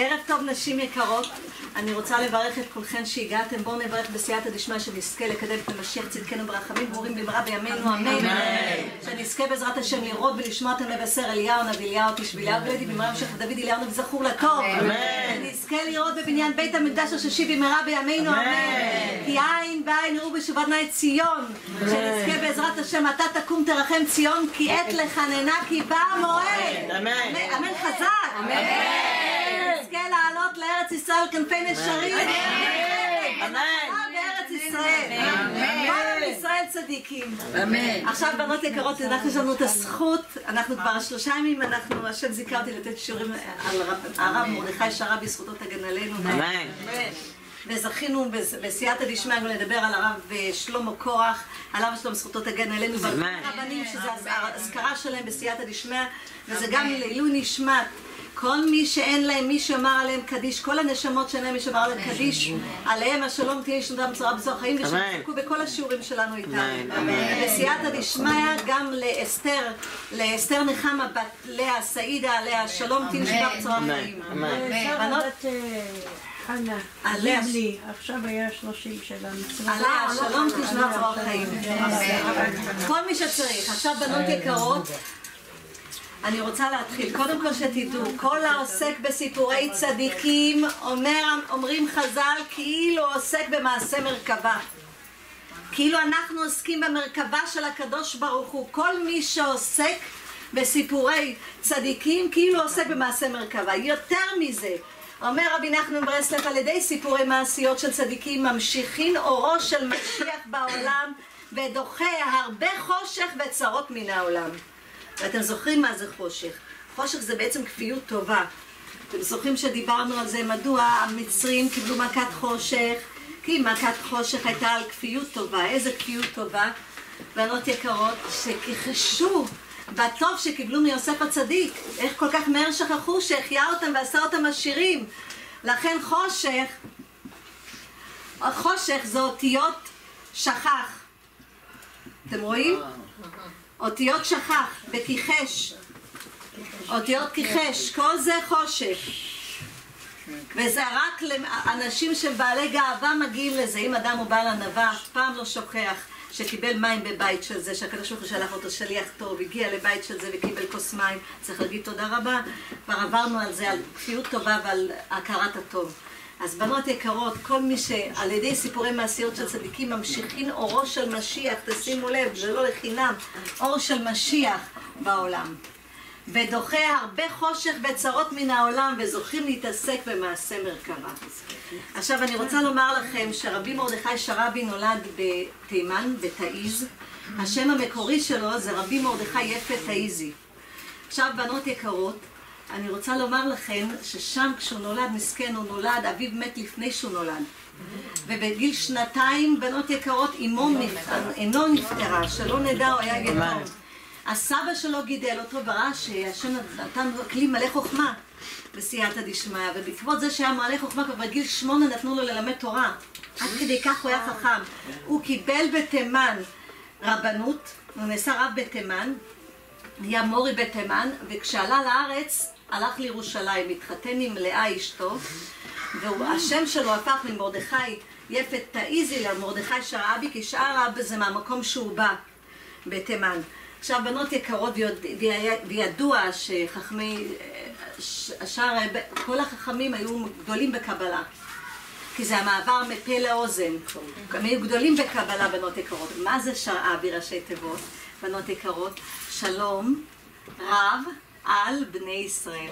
ערב טוב נשים יקרות, אני רוצה לברך את כולכן שהגעתם, בואו נברך בסייעתא דשמיא שנזכה לקדם את המשיח צדקנו ברחמים ברורים במהרה בימינו אמן. שנזכה בעזרת השם לראות ולשמוע את המבשר אליהו נביא אליהו תשביליהו ולדי במהרה המשך דוד אליהו נביא זכור לטוב. שנזכה לראות בבניין בית המקדש אשר שיב במהרה בימינו אמן. כי עין בעין יראו בשובת נאי ציון. שנזכה בעזרת השם אתה תקום תרחם ציון כי עת לחננה כי בא המועד. אמן. אמן חזק. אמן. נזכה לעלות לארץ ישראל כנפי נשרים. אמן. בארץ ישראל. כל עם ישראל צדיקים. אמן. עכשיו בנות יקרות, אנחנו יש לנו את הזכות, אנחנו כבר שלושה ימים, אנחנו, השם זיכה אותי לתת שיעורים על רב- הרב מרדכי שרה בזכותו תגן עלינו. אמן. וזכינו בס- בסייעתא דשמיא גם לדבר על הרב אה, שלמה קורח, עליו שלום זכותו תגן עלינו, ועל כל. הרבנים הז- האזכרה שלהם בסייעתא דשמיא, וזה גם לעילוי נשמת. כל מי שאין להם מי שאמר עליהם קדיש, כל הנשמות שאין להם מי שאמר עליהם קדיש, עליהם השלום תהיה ישנותם בצורה בצורה חיים, ושיחקו בכל השיעורים שלנו איתם. אמן. בסייעתא דשמיא גם לאסתר, לאסתר נחמה בת לאה סעידה, עליה שלום תהיה ישנותם בצורה אמן. חיים. חנה, עליה- עכשיו היה שלושים של המצווה. עליה שלום תשמע צרור חיים. כל מי שצריך. עכשיו בנות יקרות, אני רוצה להתחיל. קודם כל שתדעו, כל העוסק בסיפורי צדיקים, אומר, אומרים חז"ל, כאילו עוסק במעשה מרכבה. כאילו אנחנו עוסקים במרכבה של הקדוש ברוך הוא. כל מי שעוסק בסיפורי צדיקים, כאילו עוסק במעשה מרכבה. יותר מזה, אומר רבי נחמן ברסלב, על ידי סיפורי מעשיות של צדיקים ממשיכין אורו של משיח בעולם ודוחה הרבה חושך וצרות מן העולם. ואתם זוכרים מה זה חושך? חושך זה בעצם כפיות טובה. אתם זוכרים שדיברנו על זה, מדוע המצרים קיבלו מכת חושך? כי מכת חושך הייתה על כפיות טובה. איזה כפיות טובה? בנות יקרות, שכיחשו בטוב שקיבלו מיוסף הצדיק. איך כל כך מהר שכחו שהחיה אותם ועשה אותם עשירים. לכן חושך, חושך זה אותיות שכח. אתם רואים? אותיות שכח, וכיחש. אותיות כיחש, כל זה חושך. וזה רק לאנשים שהם בעלי גאווה מגיעים לזה. אם אדם הוא בעל ענווה, אף פעם לא שוכח שקיבל מים בבית של זה, שהקדוש ברוך הוא שלח אותו שליח טוב, הגיע לבית של זה וקיבל כוס מים, צריך להגיד תודה רבה. כבר עברנו על זה, על כפיות טובה ועל הכרת הטוב. אז בנות יקרות, כל מי שעל ידי סיפורי מעשיות של צדיקים ממשיכין אורו של משיח, תשימו לב, זה לא לחינם, אור של משיח בעולם. ודוחה הרבה חושך וצרות מן העולם וזוכים להתעסק במעשה מרכבה. עכשיו אני רוצה לומר לכם שרבי מרדכי שרבי נולד בתימן, בתאיז. השם המקורי שלו זה רבי מרדכי יפה תאיזי. עכשיו בנות יקרות, אני רוצה לומר לכם ששם כשהוא נולד, מסכן, הוא נולד, אביו מת לפני שהוא נולד. ובגיל שנתיים, בנות יקרות, אמו נפטרה, עינו נפטרה, שלא נדע, הוא היה גדול. הסבא שלו גידל אותו וראה שהשם נתן כלי מלא חוכמה בסייעתא דשמיא, ובעקבות זה שהיה מלא חוכמה כבר בגיל שמונה נתנו לו ללמד תורה. עד כדי כך הוא היה חכם. הוא קיבל בתימן רבנות, הוא נעשה רב בתימן, נהיה מורי בתימן, וכשעלה לארץ הלך לירושלים, התחתן עם לאה אשתו, והשם שלו הפך ממרדכי יפת תאיזי למרדכי שרעבי, כי שרעב זה מהמקום שהוא בא, בתימן. עכשיו, בנות יקרות, וידוע שחכמי, ש- השאר, כל החכמים היו גדולים בקבלה. כי זה המעבר מפה לאוזן. הם היו גדולים בקבלה, בנות יקרות. מה זה שרעה בראשי תיבות, בנות יקרות? שלום רב על בני ישראל.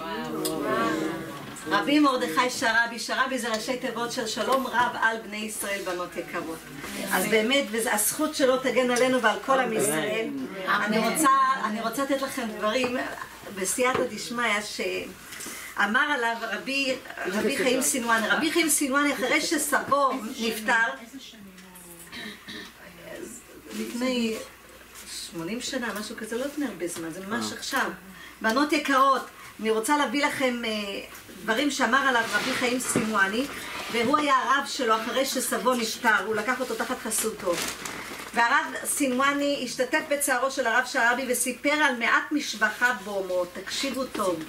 רבי מרדכי שרבי, שרבי זה ראשי תיבות של שלום רב על בני ישראל, בנות יקרות. אז באמת, והזכות שלו תגן עלינו ועל כל עם ישראל. אני רוצה, לתת לכם דברים בסייעתא דשמיא, ש... אמר עליו רבי, רבי חיים סינואני, רבי חיים סינואני אחרי שסבו נפטר, לפני 80 שנה, משהו כזה, לא לפני הרבה זמן, זה ממש עכשיו. בנות יקרות, אני רוצה להביא לכם אה, דברים שאמר עליו רבי חיים סינואני, והוא היה הרב שלו אחרי שסבו נפטר, הוא לקח אותו תחת חסותו. והרב סינואני השתתף בצערו של הרב שרעבי וסיפר על מעט משבחה בומו, תקשיבו טוב.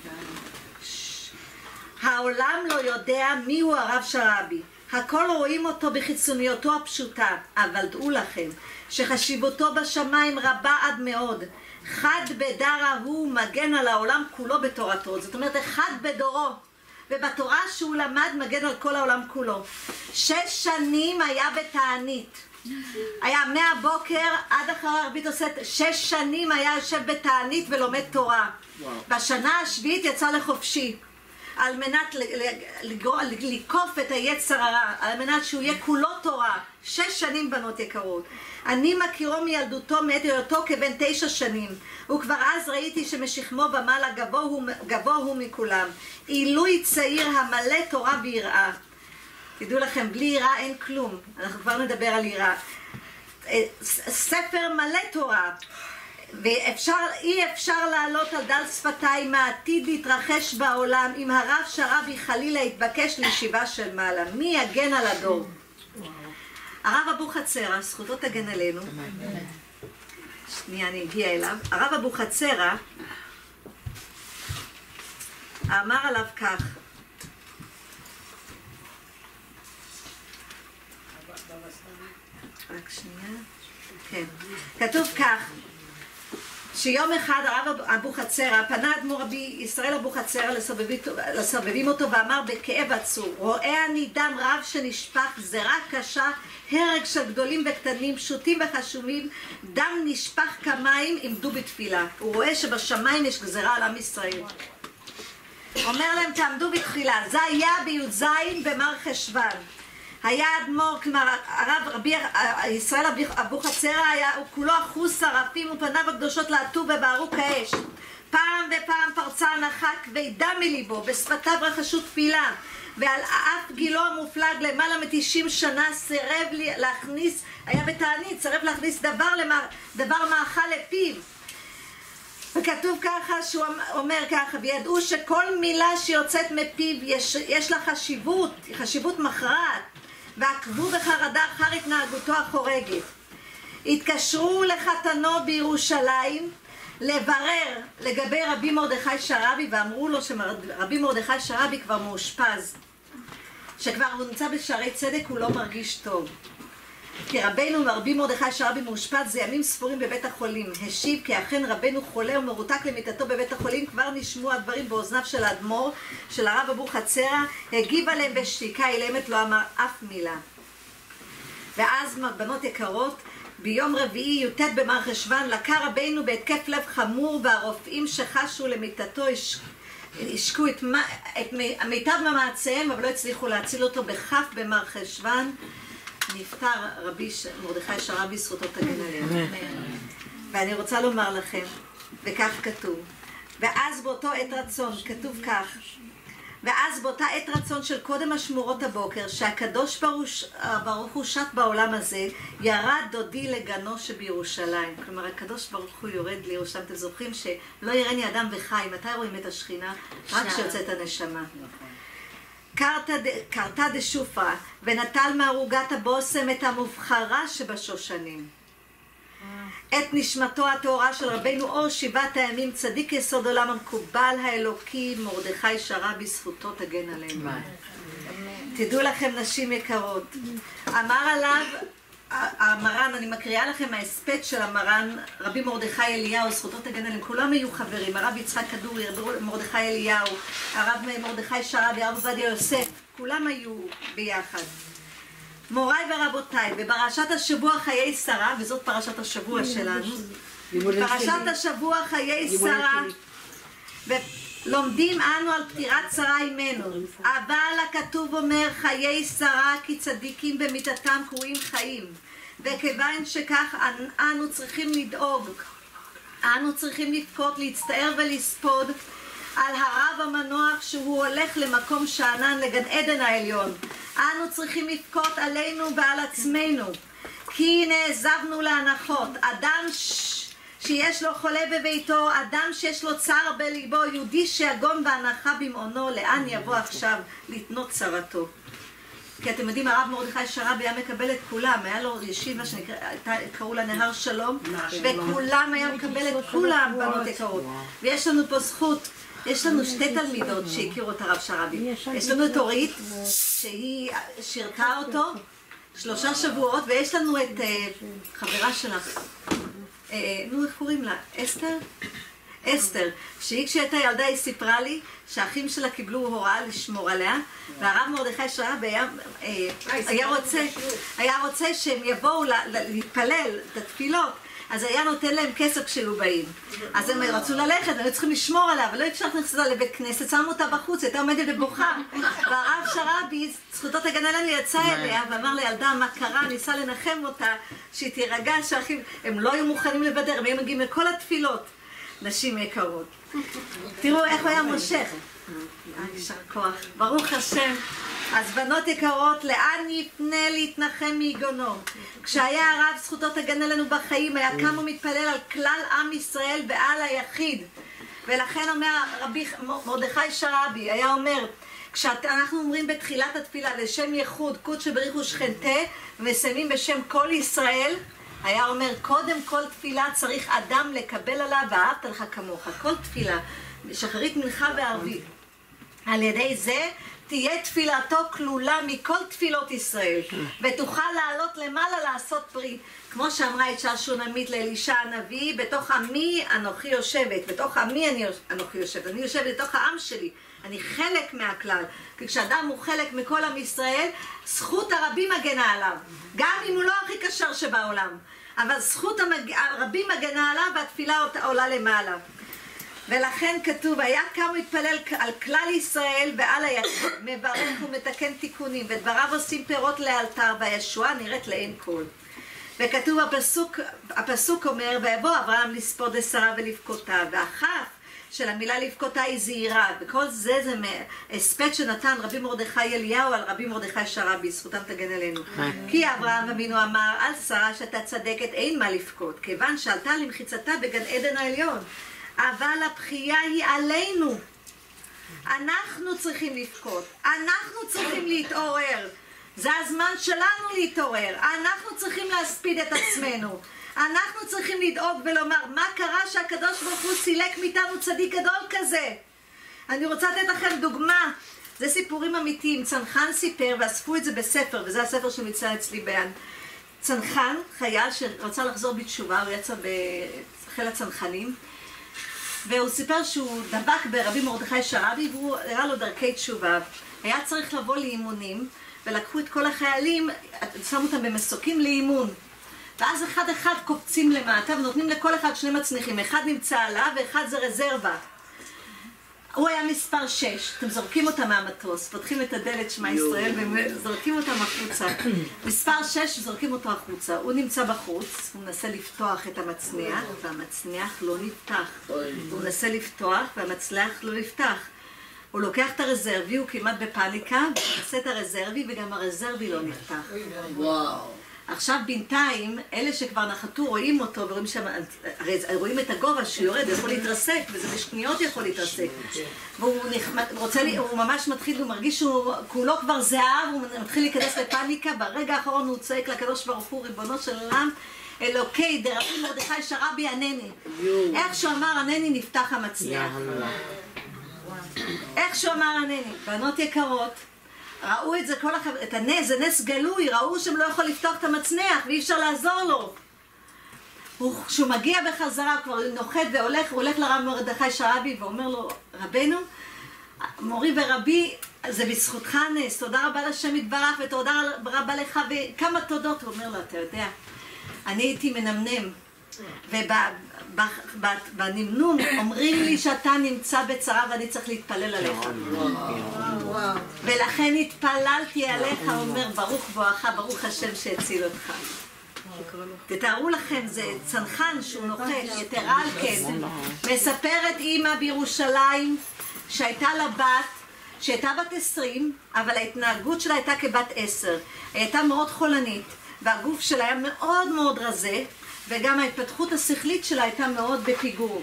העולם לא יודע מיהו הרב שרעבי. הכל רואים אותו בחיצוניותו הפשוטה, אבל דעו לכם שחשיבותו בשמיים רבה עד מאוד. חד בדרה הוא מגן על העולם כולו בתורתו. זאת אומרת, אחד בדורו. ובתורה שהוא למד מגן על כל העולם כולו. שש שנים היה בתענית. היה מהבוקר עד אחרי הרבית עושה, שש שנים היה יושב בתענית ולומד תורה. וואו. בשנה השביעית יצא לחופשי. על מנת לקוף את היצר הרע, על מנת שהוא יהיה כולו תורה. שש שנים בנות יקרות. אני מכירו מילדותו מעת היותו כבן תשע שנים, וכבר אז ראיתי שמשכמו ומעלה גבוה הוא, גבוה הוא מכולם. עילוי צעיר המלא תורה ויראה. תדעו לכם, בלי יראה אין כלום. אנחנו כבר נדבר על יראה. אה, ספר מלא תורה. ואפשר, אי אפשר להעלות על דל שפתיים מה עתיד להתרחש בעולם אם הרב שרבי חלילה יתבקש לישיבה של מעלה. מי יגן על הדור? הרב אבוחצירא, זכותו תגן עלינו. שנייה, אני אגיע אליו. הרב אבוחצירא אמר עליו כך רק שנייה. כן. כתוב כך שיום אחד הרב אבוחצירא פנה אדמו"ר רבי ישראל אבוחצירא לסובבים אותו ואמר בכאב עצור רואה אני דם רב שנשפך גזרה קשה הרג של גדולים וקטנים פשוטים וחשובים דם נשפך כמים עמדו בתפילה. הוא רואה שבשמיים יש גזרה על עם ישראל. אומר להם תעמדו בתחילה זה היה בי"ז במר חשוון היה אדמו"ר, כלומר הרב רבי ישראל אבוחצירא היה הוא כולו אחוז שרפים ופניו הקדושות לעטו ובערו כאש פעם ופעם פרצה הנחה כבדה מליבו בשפתיו רחשו תפילה ועל אף גילו המופלג למעלה מתשעים שנה סירב להכניס, היה בתענית, סירב להכניס דבר, למע, דבר מאכל לפיו. וכתוב ככה, שהוא אומר ככה, וידעו שכל מילה שיוצאת מפיו יש, יש לה חשיבות, חשיבות מכרעת ועקבו בחרדה אחר התנהגותו החורגת. התקשרו לחתנו בירושלים לברר לגבי רבי מרדכי שרעבי ואמרו לו שרבי מרדכי שרעבי כבר מאושפז שכבר הוא נמצא בשערי צדק הוא לא מרגיש טוב כי רבנו רבי מרדכי שרבי מאושפז זה ימים ספורים בבית החולים. השיב כי אכן רבנו חולה ומרותק למיטתו בבית החולים, כבר נשמעו הדברים באוזניו של האדמו"ר, של הרב אבוחצירא, הגיב עליהם בשתיקה אילמת, לא אמר אף מילה. ואז בנות יקרות, ביום רביעי י"ט במר חשוון לקה רבנו בהתקף לב חמור והרופאים שחשו למיטתו השקו את, את מיטב מאמציהם אבל לא הצליחו להציל אותו בכ' במר חשוון נפטר רבי ש... מרדכי שרבי זכותו תגן עלינו. ואני רוצה לומר לכם, וכך כתוב, ואז באותו עת רצון, כתוב כך, ואז באותה עת רצון של קודם השמורות הבוקר, שהקדוש ברוך הוא שט בעולם הזה, ירד דודי לגנו שבירושלים. כלומר, הקדוש ברוך הוא יורד לירושלים. אתם זוכרים שלא יראני אדם וחי, מתי רואים את השכינה? רק כשיוצאת הנשמה. קרתא דשופרא, ונטל מערוגת הבושם את המובחרה שבשושנים. את נשמתו הטהורה של רבנו אור שבעת הימים, צדיק יסוד עולם המקובל האלוקי, מרדכי שרה בזכותו תגן עלינו. תדעו לכם נשים יקרות, אמר עליו המרן, אני מקריאה לכם ההספד של המרן, רבי מרדכי אליהו, זכותו תגן עליהם, כולם היו חברים, הרב יצחק כדורי, מרדכי אליהו, הרב מרדכי שרבי, הרב עובדיה יוסף, כולם היו ביחד. מוריי ורבותיי, בפרשת השבוע חיי שרה, וזאת פרשת השבוע שלנו, פרשת השבוע חיי שרה, לומדים אנו על פטירת שרה אימנו, אבל הכתוב אומר חיי שרה כי צדיקים במיתתם קרויים חיים, וכיוון שכך אנו צריכים לדאוג, אנו צריכים לבכות, להצטער ולספוד על הרב המנוח שהוא הולך למקום שאנן, לגן עדן העליון. אנו צריכים לבכות עלינו ועל עצמנו, כי נעזבנו להנחות. אדם ש... שיש לו חולה בביתו, אדם שיש לו צער בליבו, יהודי שיגון בהנחה במעונו, לאן יבוא עכשיו לתנות צרתו? כי אתם יודעים, הרב מרדכי שרבי היה מקבל את כולם, היה לו ישיבה שקראו לה נהר שלום, וכולם היה מקבל את כולם בנות יקרות. ויש לנו פה זכות יש לנו שתי תלמידות שהכירו את הרב שרעבי. יש יש לנו את אורית, שהיא שירתה אותו שלושה שבועות, ויש לנו את אה, חברה שלך. אה, נו, איך קוראים לה? אסתר? אסתר, שהיא כשהייתה ילדה היא סיפרה לי שהאחים שלה קיבלו הוראה לשמור עליה והרב מרדכי היה, אה, היה, רוצה, שהם יבואו להתפלל את התפילות אז היה נותן להם כסף כשהיו באים. אז הם רצו ללכת, הם היו צריכים לשמור עליה, אבל לא אפשר להכניס אותה לבית כנסת, שמו אותה בחוץ, הייתה עומדת ובוכה. והרב שרעבי, זכותו תגן עלינו, יצא אליה ואמר לילדה מה קרה, ניסה לנחם אותה, שהיא תירגע, שהאחים, הם לא היו מוכנים לבדר, הם היו מגיעים לכל התפילות. נשים יקרות. תראו איך הוא היה מושך. אה, יישר כוח. ברוך השם. אז בנות יקרות, לאן יפנה להתנחם מיגונו? כשהיה הרב זכותו תגן עלינו בחיים, היה קם ומתפלל על כלל עם ישראל ועל היחיד. ולכן אומר רבי מרדכי שרעבי, היה אומר, כשאנחנו אומרים בתחילת התפילה לשם ייחוד, קודש בריחו שכנתה, ומסיימים בשם כל ישראל, היה אומר, קודם כל תפילה צריך אדם לקבל עליו, ואהבת לך כמוך. כל תפילה, שחרית מנחה וערבית. על ידי זה תהיה תפילתו כלולה מכל תפילות ישראל, ותוכל לעלות למעלה לעשות פרי. כמו שאמרה את שושונמית לאלישע הנביא, בתוך עמי אנוכי יושבת, בתוך עמי אני, אנוכי יושבת, אני יושבת בתוך העם שלי, אני חלק מהכלל. כי כשאדם הוא חלק מכל עם ישראל, זכות הרבים מגנה עליו, גם אם הוא לא הכי קשר שבעולם. אבל זכות המג... הרבים מגנה עליו והתפילה עולה למעלה. ולכן כתוב, היה קם להתפלל על כלל ישראל ועל היחיד, מברך ומתקן תיקונים, ודבריו עושים פירות לאלתר, והישועה נראית לעין כל. וכתוב הפסוק, הפסוק אומר, ויבוא אברהם לספוד לשרה ולבכותה, והכף של המילה לבכותה היא זהירה, וכל זה זה הספד שנתן רבי מרדכי אליהו על רבי מרדכי שרעבי, זכותם תגן עלינו. כי אברהם אבינו אמר, על שרה שאתה צדקת אין מה לבכות, כיוון שעלתה למחיצתה בגן עדן העליון. אבל הבכייה היא עלינו. אנחנו צריכים לבכות, אנחנו צריכים להתעורר. זה הזמן שלנו להתעורר. אנחנו צריכים להספיד את עצמנו. אנחנו צריכים לדאוג ולומר, מה קרה שהקדוש ברוך הוא סילק מאיתנו צדיק גדול כזה? אני רוצה לתת לכם דוגמה. זה סיפורים אמיתיים. צנחן סיפר, ואספו את זה בספר, וזה הספר שנמצא אצלי ביד. צנחן, חייל שרצה לחזור בתשובה, הוא יצא בחיל הצנחנים. והוא סיפר שהוא דבק ברבי מרדכי שרעבי והוא הראה לו דרכי תשובה. היה צריך לבוא לאימונים, ולקחו את כל החיילים, שמו אותם במסוקים לאימון. ואז אחד אחד קופצים למטה ונותנים לכל אחד שני מצניחים. אחד נמצא עליו ואחד זה רזרבה. הוא היה מספר 6, אתם זורקים אותם מהמטוס, פותחים את הדלת שמע ישראל וזורקים אותם החוצה. מספר 6 זורקים אותו החוצה, הוא נמצא בחוץ, הוא מנסה לפתוח את המצניח והמצניח לא נפתח. הוא מנסה לפתוח והמצליח לא נפתח. הוא לוקח את הרזרבי, הוא כמעט בפאניקה, הוא מנסה את הרזרבי וגם הרזרבי לא נפתח. וואו. עכשיו בינתיים, אלה שכבר נחתו רואים אותו ורואים שם, הרי רואים את הגובה שהוא יורד, יכול להתרסק, וזה בשניות יכול להתרסק. והוא נחמד, רוצה, הוא ממש מתחיל, הוא מרגיש שהוא כולו כבר זהב, הוא מתחיל להיכנס לפאניקה, ברגע האחרון הוא צועק לקדוש ברוך הוא, ריבונו של עולם, אלוקי דרבי מרדכי שרבי ענני. איך שהוא אמר ענני נפתח המצליח. איך שהוא אמר ענני. בנות יקרות, ראו את זה כל החבר... את הנס, זה נס גלוי, ראו שהם לא יכול לפתוח את המצנח ואי אפשר לעזור לו. הוא- כשהוא מגיע בחזרה, הוא כבר נוחת והולך, הוא הולך לרב מרדכי שרעבי ואומר לו, רבנו, מורי ורבי, זה בזכותך נס, תודה רבה לשם יתברך ותודה רבה לך וכמה תודות. הוא אומר לו, אתה יודע, אני הייתי מנמנם, ובנמנום אומרים לי שאתה נמצא בצרה ואני צריך להתפלל עליך. ולכן התפללתי עליך, אומר ברוך בואך, ברוך השם שהציל אותך. תתארו לכם, זה צנחן שהוא נוחש, יתרה על כן. מספרת אימא בירושלים שהייתה לה בת, שהייתה בת עשרים, אבל ההתנהגות שלה הייתה כבת עשר. היא הייתה מאוד חולנית, והגוף שלה היה מאוד מאוד רזה, וגם ההתפתחות השכלית שלה הייתה מאוד בפיגור.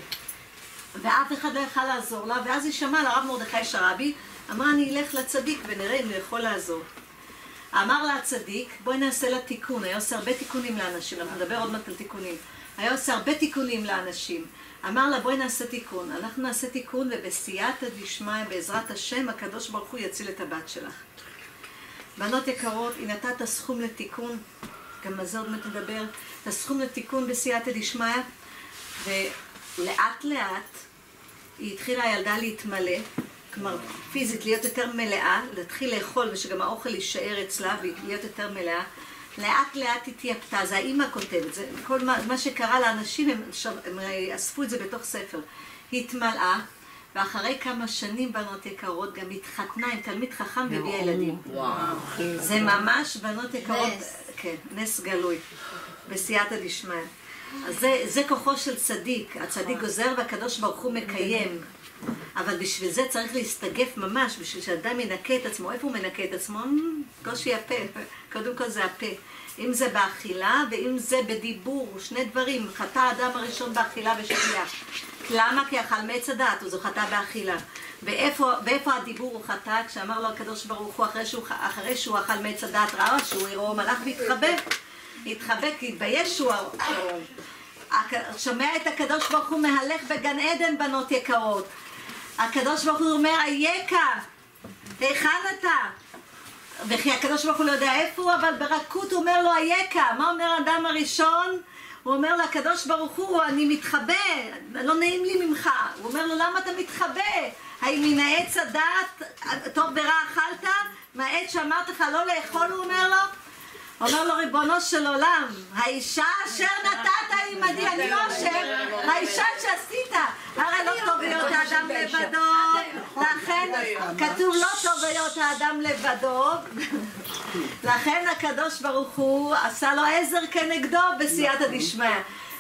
ואף אחד לא יכל לעזור לה, ואז היא שמעה לרב מרדכי שרעבי, אמרה אני אלך לצדיק ונראה אם הוא יכול לעזור. אמר לה הצדיק, בואי נעשה לה תיקון, היה עושה הרבה תיקונים לאנשים, אנחנו נדבר עוד מעט על תיקונים. היה עושה הרבה תיקונים לאנשים. אמר לה בואי נעשה תיקון. אנחנו נעשה תיקון ובסייעתא דשמיא בעזרת השם הקדוש ברוך הוא יציל את הבת שלך. בנות יקרות, היא נתנה את הסכום לתיקון, גם על זה עוד מעט נדבר, את הסכום לתיקון בסייעתא דשמיא, ולאט לאט היא התחילה הילדה להתמלא, כלומר פיזית להיות יותר מלאה, להתחיל לאכול ושגם האוכל יישאר אצלה ולהיות יותר מלאה. לאט לאט התייפתה, זה האימא כותבת, זה כל מה, מה שקרה לאנשים, הם, הם אספו את זה בתוך ספר. היא התמלאה, ואחרי כמה שנים, בנות יקרות, גם התחתנה עם תלמיד חכם והביאה ילדים. וואו. זה ממש בנות יקרות. כן, נס גלוי, בסייעתא דשמיא. אז זה, זה כוחו של צדיק, הצדיק גוזר והקדוש ברוך הוא מקיים. אבל בשביל זה צריך להסתגף ממש, בשביל שאדם ינקה את עצמו. איפה הוא מנקה את עצמו? אמ, קושי הפה. קודם כל זה הפה. אם זה באכילה ואם זה בדיבור, שני דברים. חטא האדם הראשון באכילה ושתייה. למה? כי אכל מעץ הדעת, אז הוא חטא באכילה. ואיפה, ואיפה הדיבור הוא חטא? כשאמר לו הקדוש ברוך הוא, אחרי שהוא, אחרי שהוא אכל מעץ הדעת, ראה שהוא עירום, הלך והתחבא. התחבא כי התבייש שהוא עירום. שומע את הקדוש ברוך הוא מהלך בגן עדן, בנות יקרות. הקדוש ברוך הוא אומר, אייכה, היכן אתה? וכי הקדוש ברוך הוא לא יודע איפה הוא, אבל ברכות הוא אומר לו, אייכה. מה אומר האדם הראשון? הוא אומר לקדוש ברוך הוא, אני מתחבא, לא נעים לי ממך. הוא אומר לו, למה אתה מתחבא? האם מן העץ הדעת, טוב ורע אכלת? מהעץ שאמרת לך לא לאכול, הוא אומר לו? אומר לו ריבונו של עולם, האישה אשר נתת עימדי, אני לא אשר, האישה שעשית, הרי לא טוב להיות האדם לבדו, לכן כתוב לא טוב להיות האדם לבדו, לכן הקדוש ברוך הוא עשה לו עזר כנגדו בסייעתא דשמיא.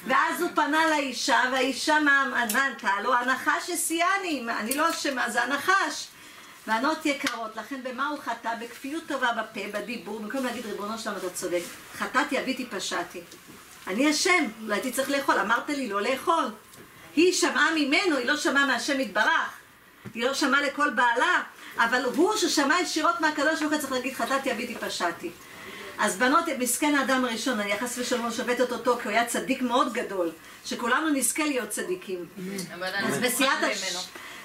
ואז הוא פנה לאישה, והאישה מה ענתה לו, הנחש הסיאני, אני לא אשמה, זה הנחש. בנות יקרות, לכן במה הוא חטא? בכפיות טובה בפה, בדיבור, במקום להגיד ריבונו שלום אתה צודק, חטאתי, אביתי, פשעתי. אני אשם, לא הייתי צריך לאכול, אמרת לי לא לאכול. היא שמעה ממנו, היא לא שמעה מהשם יתברך. היא לא שמעה לכל בעלה, אבל הוא ששמע ישירות מהקדוש ברוך הוא צריך להגיד חטאתי, אביתי, פשעתי. אז בנות, מסכן האדם הראשון, אני חס ושלום שופטת אותו, כי הוא היה צדיק מאוד גדול, שכולנו נזכה להיות צדיקים. אז בסייעתא.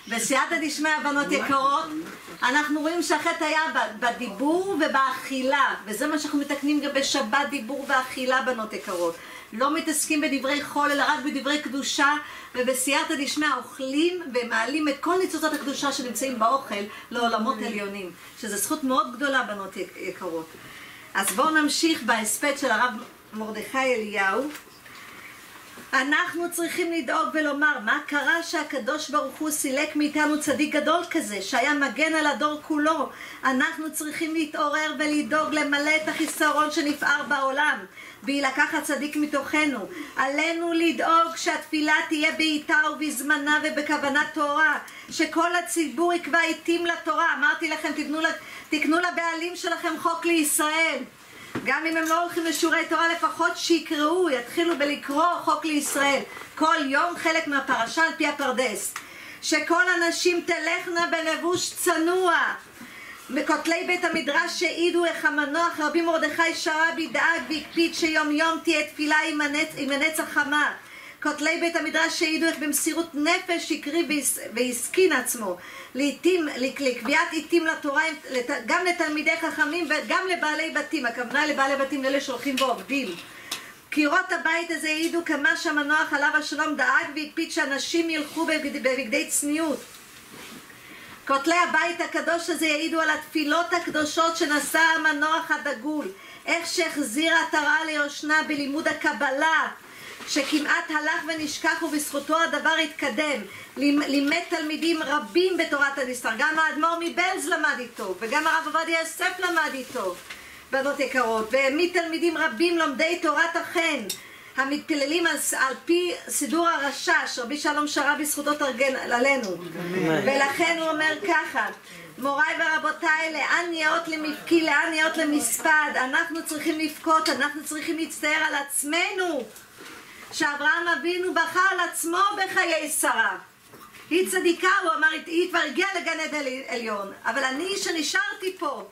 בסייעתא דשמיא, בנות יקרות, אנחנו רואים שהחטא היה בדיבור ובאכילה, וזה מה שאנחנו מתקנים גם בשבת, דיבור ואכילה, בנות יקרות. לא מתעסקים בדברי חול, אלא רק בדברי קדושה, ובסייעתא דשמיא אוכלים ומעלים את כל ניצוצות הקדושה שנמצאים באוכל לעולמות עליונים, שזו זכות מאוד גדולה, בנות יקרות. אז בואו נמשיך בהספד של הרב מרדכי אליהו. אנחנו צריכים לדאוג ולומר, מה קרה שהקדוש ברוך הוא סילק מאיתנו צדיק גדול כזה, שהיה מגן על הדור כולו? אנחנו צריכים להתעורר ולדאוג למלא את החיסרון שנפער בעולם, ויילקח הצדיק מתוכנו. עלינו לדאוג שהתפילה תהיה בעיתה ובזמנה ובכוונת תורה, שכל הציבור יקבע עיתים לתורה. אמרתי לכם, תבנו, תקנו לבעלים שלכם חוק לישראל. גם אם הם לא הולכים לשיעורי תורה, לפחות שיקראו, יתחילו בלקרוא חוק לישראל. כל יום חלק מהפרשה על פי הפרדס. שכל הנשים תלכנה בלבוש צנוע. מכותלי בית המדרש שהעידו איך המנוח רבי מרדכי שרבי דאג והקפיד שיום יום תהיה תפילה עם. עם הנצח חמה. כותלי בית המדרש שהעידו איך במסירות נפש הקריב והס- והסכין עצמו לעתים, לק- לקביעת עיתים לתורה לת- גם לתלמידי חכמים וגם לבעלי בתים, הכוונה לבעלי בתים לאלה שהולכים ועובדים. קירות הבית הזה העידו כמה שהמנוח עליו השלום דאג והקפיד שאנשים ילכו בבגד- בבגדי צניעות. כותלי הבית הקדוש הזה יעידו על התפילות הקדושות שנשא המנוח הדגול, איך שהחזיר עטרה ליושנה בלימוד הקבלה, שכמעט הלך ונשכח ובזכותו הדבר התקדם. לימ- לימד תלמידים רבים בתורת הנסתר, גם האדמו"ר מבלז למד איתו, וגם הרב עובדיה יוסף למד איתו, בנות יקרות, והעמיד תלמידים רבים לומדי תורת החן. המתפללים על, על פי סידור הרשש, רבי שלום שרה בזכותו תרגן עלינו. ולכן הוא אומר ככה, מוריי ורבותיי, לאן יאות למבכי, לאן יאות למספד, אנחנו צריכים לבכות, אנחנו צריכים להצטער על עצמנו, שאברהם אבינו בכה על עצמו בחיי שרה. היא צדיקה, הוא אמר, היא כבר הגיעה לגן עדן עליון, אבל אני שנשארתי פה,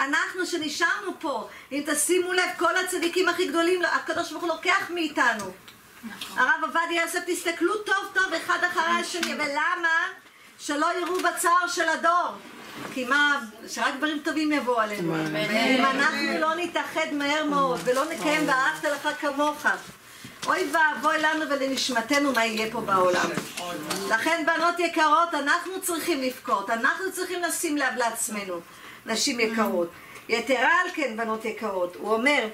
אנחנו שנשארנו פה, אם תשימו לב, כל הצדיקים הכי גדולים, הקדוש ברוך הוא לוקח מאיתנו. הרב עובדיה יוסף, תסתכלו טוב טוב אחד אחרי השני, ולמה? שלא יראו בצער של הדור. כי מה, שרק דברים טובים יבואו עלינו. אם אנחנו לא נתאחד מהר מאוד ולא נקיים ואהבת לך כמוך, אוי ואבוי לנו ולנשמתנו מה יהיה פה בעולם. לכן בנות יקרות, אנחנו צריכים לבכות, אנחנו צריכים לשים לב לעצמנו, נשים יקרות. יתרה על כן, בנות יקרות, הוא אומר,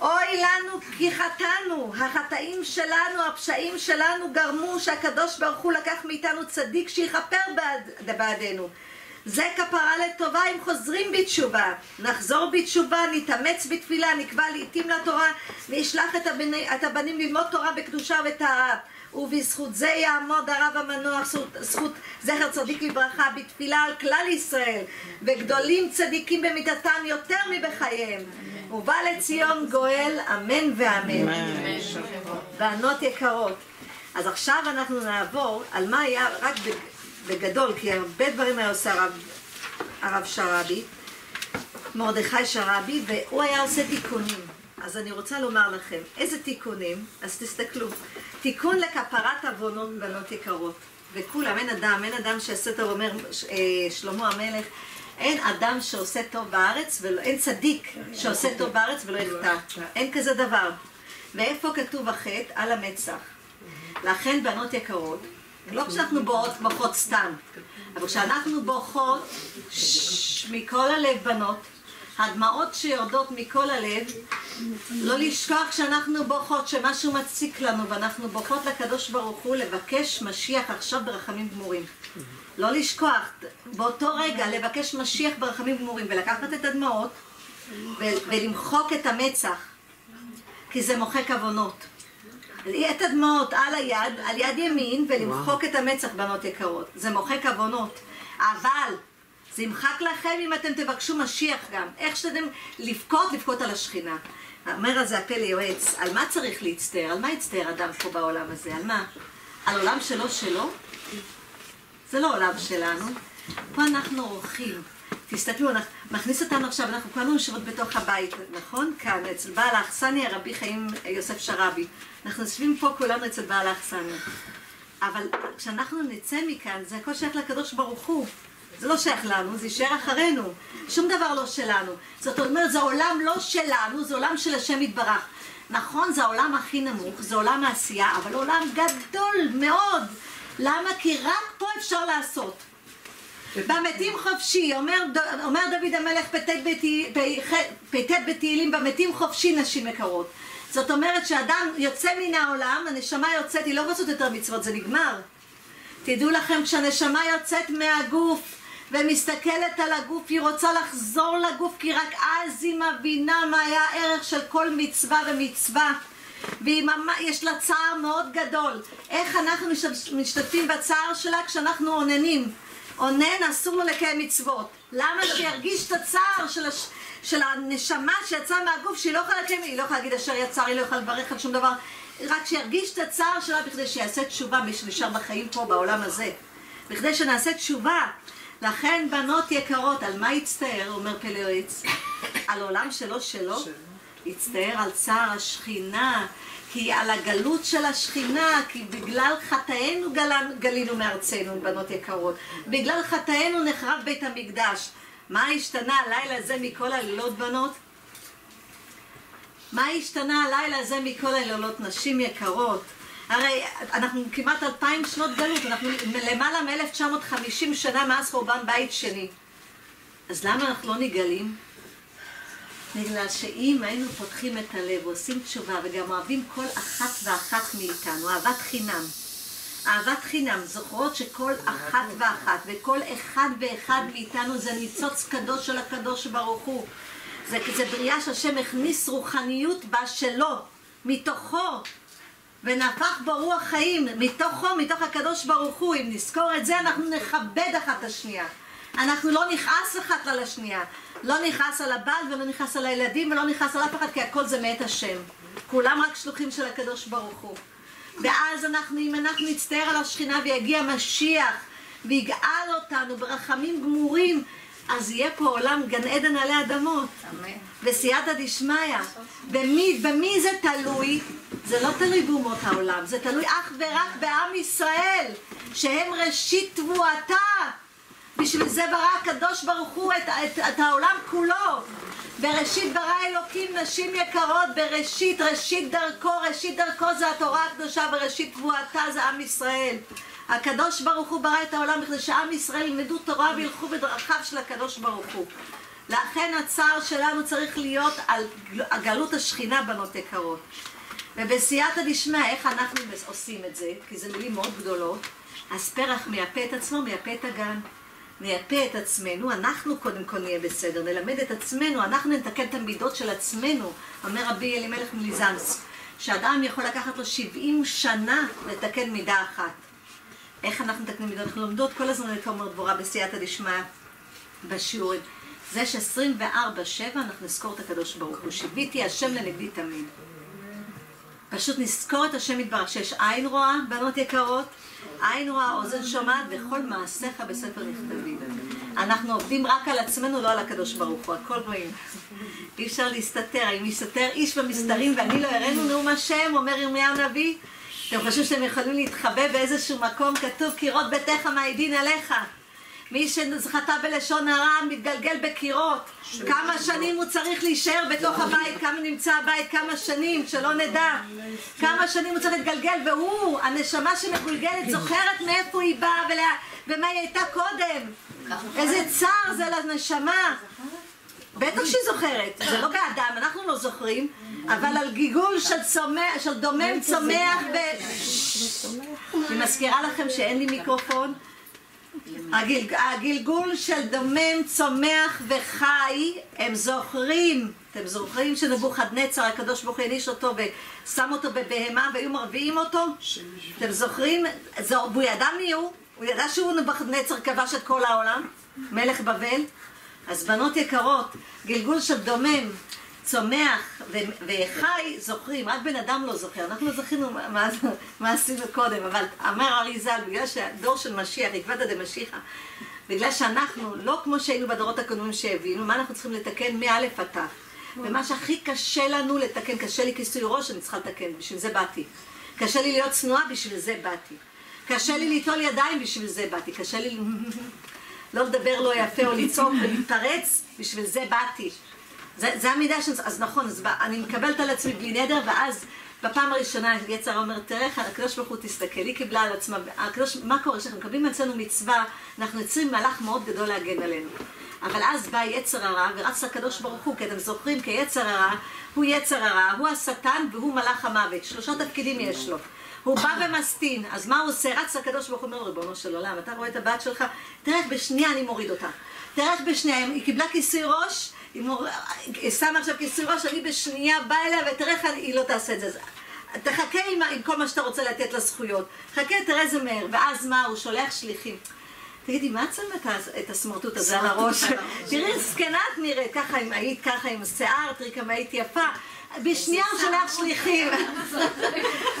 אוי לנו כי חטאנו, החטאים שלנו, הפשעים שלנו גרמו שהקדוש ברוך הוא לקח מאיתנו צדיק שיכפר בעד, בעדנו. זה כפרה לטובה אם חוזרים בתשובה. נחזור בתשובה, נתאמץ בתפילה, נקבע לעיתים לתורה, וישלח את, הבני, את הבנים ללמוד תורה בקדושה וטהרה. ובזכות זה יעמוד הרב המנוח, זכות, זכות זכר צדיק לברכה, בתפילה על כלל ישראל, וגדולים צדיקים במידתם יותר מבחייהם. ובא לציון גואל, אמן ואמן. בנות יקרות. אז עכשיו אנחנו נעבור על מה היה, רק בגדול, כי הרבה דברים היה עושה הרב, הרב שרעבי, מרדכי שרעבי, והוא היה עושה תיקונים. אז אני רוצה לומר לכם, איזה תיקונים? אז תסתכלו. תיקון לכפרת עוונות בנות יקרות. וכולם, אין אדם, אין אדם שיעשה טוב, אומר אה, שלמה המלך, אין אדם שעושה טוב בארץ, ולא, אין צדיק שעושה טוב בארץ ולא יחטא. אין כזה דבר. ואיפה כתוב החטא? על המצח. לכן, בנות יקרות, לא כשאנחנו בואות בוכות סתם, אבל כשאנחנו בוכות מכל הלב בנות, הדמעות שיורדות מכל הלב, לא לשכוח שאנחנו בוכות, שמשהו מציק לנו, ואנחנו בוכות לקדוש ברוך הוא לבקש משיח עכשיו ברחמים גמורים. לא לשכוח, באותו רגע לבקש משיח ברחמים גמורים, ולקחת את הדמעות ולמחוק את המצח, כי זה מוחק עוונות. את הדמעות על היד, על יד ימין, ולמחוק את המצח, בנות יקרות. זה מוחק עוונות. אבל זה ימחק לכם אם אתם תבקשו משיח גם. איך שאתם לבכות, לבכות על השכינה. אומר על זה הפה ליועץ, על מה צריך להצטער? על מה יצטער אדם פה בעולם הזה? על מה? על עולם שלו שלו? זה לא עולם שלנו. פה אנחנו עורכים. תסתכלו, מכניס אותנו עכשיו, אנחנו כולנו יושבות בתוך הבית, נכון? כאן, אצל בעל האכסניה, רבי חיים יוסף שרבי. אנחנו יושבים פה כולנו אצל בעל האכסניה. אבל כשאנחנו נצא מכאן, זה הכל שייך לקדוש ברוך הוא. זה לא שייך לנו, זה יישאר אחרינו. שום דבר לא שלנו. זאת אומרת, זה עולם לא שלנו, זה עולם של השם יתברך. נכון, זה העולם הכי נמוך, זה עולם העשייה, אבל עולם גדול מאוד. למה? כי רק פה אפשר לעשות. במתים חופשי, אומר, אומר דוד המלך פ"ט בתהילים, במתים חופשי נשים יקרות. זאת אומרת שאדם יוצא מן העולם, הנשמה יוצאת, היא לא רוצה יותר מצוות, זה נגמר. תדעו לכם, כשהנשמה יוצאת מהגוף ומסתכלת על הגוף, היא רוצה לחזור לגוף, כי רק אז היא מבינה מה היה הערך של כל מצווה ומצווה. ויש לה צער מאוד גדול. איך אנחנו משתתפים בצער שלה כשאנחנו אוננים? אונן אסור לו לקיים מצוות. למה שירגיש את הצער של, הש... של הנשמה שיצאה מהגוף שהיא לא יכולה לקיים, היא לא יכולה להגיד אשר יצר, היא לא יכולה לברך על שום דבר, רק שירגיש את הצער שלה בכדי שיעשה תשובה, מי שנשאר בחיים פה בעולם הזה. בכדי שנעשה תשובה. לכן בנות יקרות, על מה יצטער, אומר פלאויץ? על עולם שלו שלו? יצטער על צער השכינה, כי על הגלות של השכינה, כי בגלל חטאינו גלינו מארצנו, בנות יקרות. בגלל חטאינו נחרב בית המקדש. מה השתנה הלילה הזה מכל הלילות, בנות? מה השתנה הלילה הזה מכל הלילות, נשים יקרות? הרי אנחנו כמעט אלפיים שנות גלות, אנחנו למעלה מ-1950 שנה מאז חורבן בית שני. אז למה אנחנו לא נגלים? בגלל שאם היינו פותחים את הלב ועושים תשובה וגם אוהבים כל אחת ואחת מאיתנו, אהבת חינם. אהבת חינם, זוכרות שכל אחת ואחת וכל אחד ואחד מאיתנו זה ניצוץ קדוש של הקדוש ברוך הוא. זה, זה בריאה שהשם הכניס רוחניות בה שלו, מתוכו, ונהפך בו רוח חיים, מתוכו, מתוך הקדוש ברוך הוא. אם נזכור את זה, אנחנו נכבד אחת את השנייה. אנחנו לא נכעס אחת על השנייה. לא נכעס על הבעל ולא נכעס על הילדים ולא נכעס על אף אחד, כי הכל זה מאת השם. כולם רק שלוחים של הקדוש ברוך הוא. ואז אנחנו, אם אנחנו נצטער על השכינה ויגיע משיח ויגאל אותנו ברחמים גמורים, אז יהיה פה עולם גן עדן עלי אדמות. בסייעתא דשמיא. במי, במי זה תלוי? זה לא תלוי באומות העולם, זה תלוי אך ורק בעם ישראל, שהם ראשית תבואתה. בשביל זה ברא הקדוש ברוך הוא את, את, את העולם כולו. בראשית ברא אלוקים נשים יקרות, בראשית, ראשית דרכו, ראשית דרכו זה התורה הקדושה, בראשית תבואתה זה עם ישראל. הקדוש ברוך הוא ברא את העולם בכדי שעם ישראל ילמדו תורה וילכו בדרכיו של הקדוש ברוך הוא. לכן הצער שלנו צריך להיות על גלות השכינה בנות יקרות. ובסייעתא דשמיא, איך אנחנו עושים את זה? כי זה מילים מאוד גדולות. אז פרח מייפה את עצמו, מייפה את הגן. נייפה את עצמנו, אנחנו קודם כל נהיה בסדר, נלמד את עצמנו, אנחנו נתקן את המידות של עצמנו, אומר רבי אלימלך מליזנסק, שאדם יכול לקחת לו 70 שנה לתקן מידה אחת. איך אנחנו מתקנים מידות? אנחנו לומדות כל הזמן את תומר דבורה בסייעתא דשמיא בשיעורים. זה ש-24-7 אנחנו נזכור את הקדוש ברוך הוא, שיוויתי השם לנגדי תמיד. פשוט נזכור את השם יתברך, שיש עין רואה, בנות יקרות, עין רואה, אוזן שומעת, וכל מעשיך בספר נכתבים. אנחנו עובדים רק על עצמנו, לא על הקדוש ברוך הוא, הכל רואים. אי אפשר להסתתר, אם יסתתר איש במסתרים ואני לא אראנו נאום השם, אומר ירמיהו הנביא, אתם חושבים שאתם יכולים להתחבא באיזשהו מקום, כתוב קירות ביתך מעידין עליך. מי שחטא בלשון הרע מתגלגל בקירות. כמה שנים הוא צריך להישאר בתוך הבית, כמה נמצא הבית, כמה שנים, שלא נדע. כמה שנים הוא צריך להתגלגל, והוא, הנשמה שמגולגלת, זוכרת מאיפה היא באה ומה היא הייתה קודם. איזה צער זה לנשמה. בטח שהיא זוכרת, זה לא באדם, אנחנו לא זוכרים, אבל על גיגול של, צומח, של דומם צומח ב... אני מזכירה לכם שאין לי מיקרופון. הגל, הגלגול של דומם, צומח וחי, הם זוכרים, אתם זוכרים שנבוכדנצר, הקדוש ברוך הוא העניש אותו ושם אותו בבהמה והיו מרביעים אותו? אתם זוכרים? והוא ידע מי הוא? הוא ידע שהוא נבוכדנצר כבש את כל העולם, מלך בבל? אז בנות יקרות, גלגול של דומם, צומח וחי זוכרים, רק בן אדם לא זוכר, אנחנו זכינו מה, מה עשינו קודם, אבל אמר ארי ז"ל, בגלל שהדור של משיח, עקבתא דמשיחא, בגלל שאנחנו, לא כמו שהיינו בדורות הקודמים שהבינו, מה אנחנו צריכים לתקן מא' עד ת'. ומה שהכי קשה לנו לתקן, קשה לי כיסוי ראש, אני צריכה לתקן, בשביל זה באתי. קשה לי להיות צנועה, בשביל זה באתי. קשה לי ליטול ידיים, בשביל זה באתי. קשה לי לא לדבר לא יפה או לצעוק ולהתפרץ, בשביל זה באתי. זה, זה המידה של... אז נכון, אז אני מקבלת על עצמי בלי נדר, ואז בפעם הראשונה יצר אומר, תראה איך הקדוש ברוך הוא תסתכל, היא קיבלה על עצמה, הקדוש, מה קורה? כשאנחנו מקבלים אצלנו מצווה, אנחנו יוצרים מהלך מאוד גדול להגן עלינו. אבל אז בא יצר הרע, ורץ לקדוש ברוך הוא, כי אתם זוכרים, כי יצר הרע הוא יצר הרע, הוא השטן והוא מלאך המוות. שלושה תפקידים יש לו. הוא בא ומסטין, אז מה הוא עושה? רץ לקדוש ברוך הוא אומר, ריבונו של עולם, אתה רואה את הבת שלך? תראה איך בשנייה אני מוריד אותה. תראה איך בשנייה, היא קיבלה כיסוי ראש, שמה עכשיו כיסוי ראש, אני בשנייה באה אליה ותראה איך היא לא תעשה את זה. תחכה עם, עם כל מה שאתה רוצה לתת לה זכויות. חכה, תראה איזה מהר. ואז מה, הוא שולח שליחים. תגידי, מה את שמה את הסמרטוט הזה על הראש? תראי, זקנה את נראית, ככה אם היית ככה עם שיער, תראי כמה היית יפה. בשנייה הוא שולח שליחים.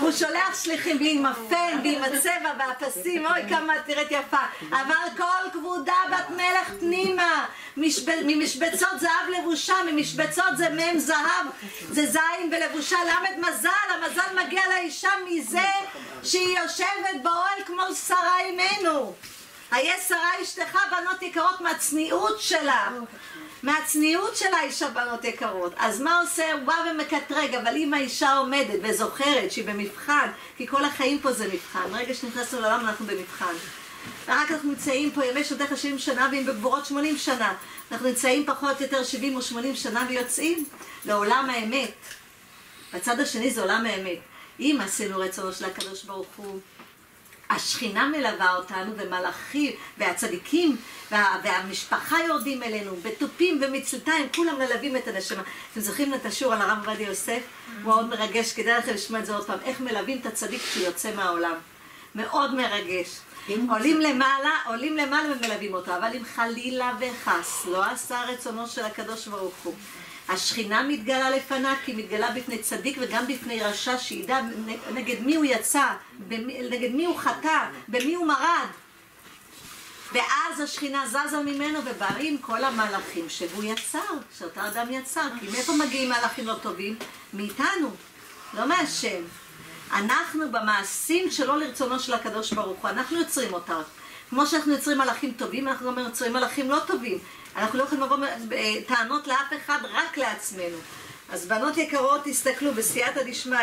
הוא שולח שליחים, ועם הפן, ועם הצבע, והפסים, אוי כמה את נראית יפה. אבל כל כבודה בת מלך פנימה, ממשבצות זהב לבושה, ממשבצות זה מ' זהב, זה זין ולבושה למד מזל, המזל מגיע לאישה מזה שהיא יושבת באוהל כמו שרה אימנו. היה שרה אשתך בנות יקרות מהצניעות שלה. מהצניעות של האישה בנות יקרות. אז מה עושה? הוא בא ומקטרג, אבל אם האישה עומדת וזוכרת שהיא במבחן, כי כל החיים פה זה מבחן, ברגע שנכנסנו לעולם אנחנו במבחן. ורק אנחנו נמצאים פה ימי שותיך 70 שנה, ואם בגבורות 80 שנה. אנחנו נמצאים פחות או יותר 70 או 80 שנה ויוצאים לעולם האמת. בצד השני זה עולם האמת. אם עשינו רצונו של הקדוש ברוך הוא, השכינה מלווה אותנו, ומלאכים, והצדיקים, וה, והמשפחה יורדים אלינו, בתופים ומצלתיים, כולם מלווים את הנשמה. אתם זוכרים את השיעור על הרב עובדיה יוסף? הוא מאוד מרגש, כדאי לכם לשמוע את זה עוד פעם, איך מלווים את הצדיק כשהוא יוצא מהעולם. מאוד מרגש. עולים למעלה, עולים למעלה ומלווים אותו, אבל אם חלילה וחס לא עשה רצונו של הקדוש ברוך הוא, השכינה מתגלה לפניו כי מתגלה בפני צדיק וגם בפני רשע שידע נגד מי הוא יצא, נגד מי הוא חטא, במי הוא מרד. ואז השכינה זזה ממנו ובאים כל המלאכים שהוא יצר, שאותו אדם יצר. כי מאיפה מגיעים מלאכים לא טובים? מאיתנו, לא מהשם. אנחנו במעשים שלא לרצונו של הקדוש ברוך הוא, אנחנו יוצרים אותם. כמו שאנחנו יוצרים מלאכים טובים, אנחנו גם יוצרים מלאכים לא טובים. אנחנו לא יכולים לבוא טענות לאף אחד, רק לעצמנו. אז בנות יקרות, תסתכלו, בסייעתא דשמיא.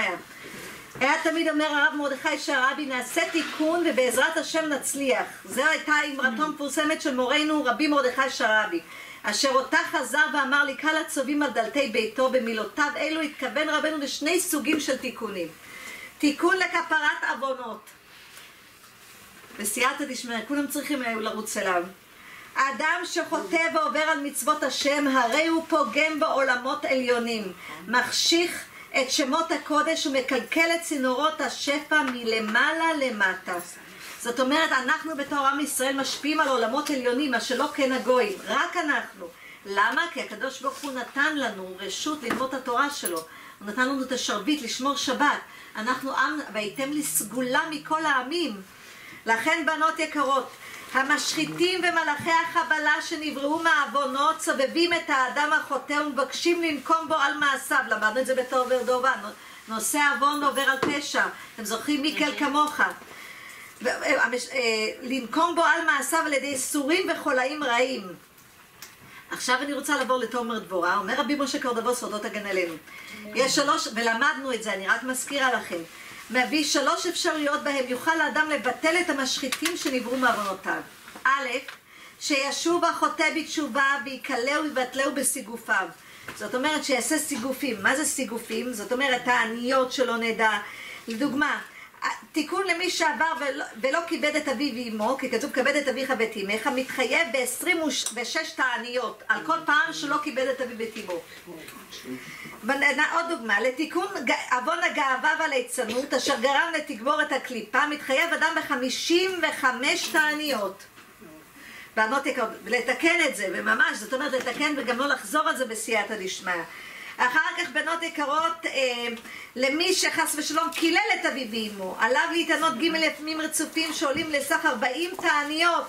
היה תמיד אומר הרב מרדכי שהרבי, נעשה תיקון ובעזרת השם נצליח. זו הייתה אמרתו המפורסמת של מורנו רבי מרדכי שהרבי. אשר אותה חזר ואמר לי קל הצובעים על דלתי ביתו במילותיו אלו התכוון רבנו לשני סוגים של תיקונים. תיקון לכפרת עוונות. בסייעתא דשמיא, כולם צריכים לרוץ אליו. האדם שחוטא ועובר על מצוות השם, הרי הוא פוגם בעולמות עליונים, מחשיך את שמות הקודש ומקלקל את צינורות השפע מלמעלה למטה. זאת אומרת, אנחנו בתור עם ישראל משפיעים על עולמות עליונים, מה שלא כן הגויים, רק אנחנו. למה? כי הקדוש ברוך הוא נתן לנו רשות ללמוד את התורה שלו. הוא נתן לנו את השרביט לשמור שבת. אנחנו עם, והייתם לי סגולה מכל העמים. לכן בנות יקרות, המשחיתים ומלאכי החבלה שנבראו מעוונות סובבים את האדם החוטא ומבקשים לנקום בו על מעשיו. למדנו את זה בתור ורדובה. נושא עוון עובר על פשע. אתם זוכרים מיקל כמוך. אה, לנקום בו על מעשיו על ידי סורים וחולאים רעים. עכשיו אני רוצה לעבור לתומר דבורה, אומר רבי משה קורדבו סודות הגן עלינו. יש שלוש, ולמדנו את זה, אני רק מזכירה לכם. מביא שלוש אפשרויות בהם יוכל האדם לבטל את המשחיתים שנבראו מעוונותיו. א', שישוב החוטא בתשובה ויקלעו ויבטלהו בסיגופיו. זאת אומרת שיעשה סיגופים. מה זה סיגופים? זאת אומרת העניות שלא נדע. לדוגמה, תיקון למי שעבר ולא, ולא כיבד את אביו ואמו, כי כתוב כבד את אביך ואת אמך, מתחייב ב-26 תעניות על כל פעם שלא כיבד את אביו ואת אמו. עוד דוגמה, לתיקון עוון הגאווה והליצנות, אשר גרם לתגבור את הקליפה, מתחייב אדם ב-55 תעניות. בנות יקרות, לתקן את זה, וממש, זאת אומרת לתקן וגם לא לחזור על זה בסייעתא דשמיא. אחר כך בנות יקרות, אה, למי שחס ושלום קילל את אביו ואמו, עליו להתענות ג' יפמים רצופים שעולים לסך 40 תעניות.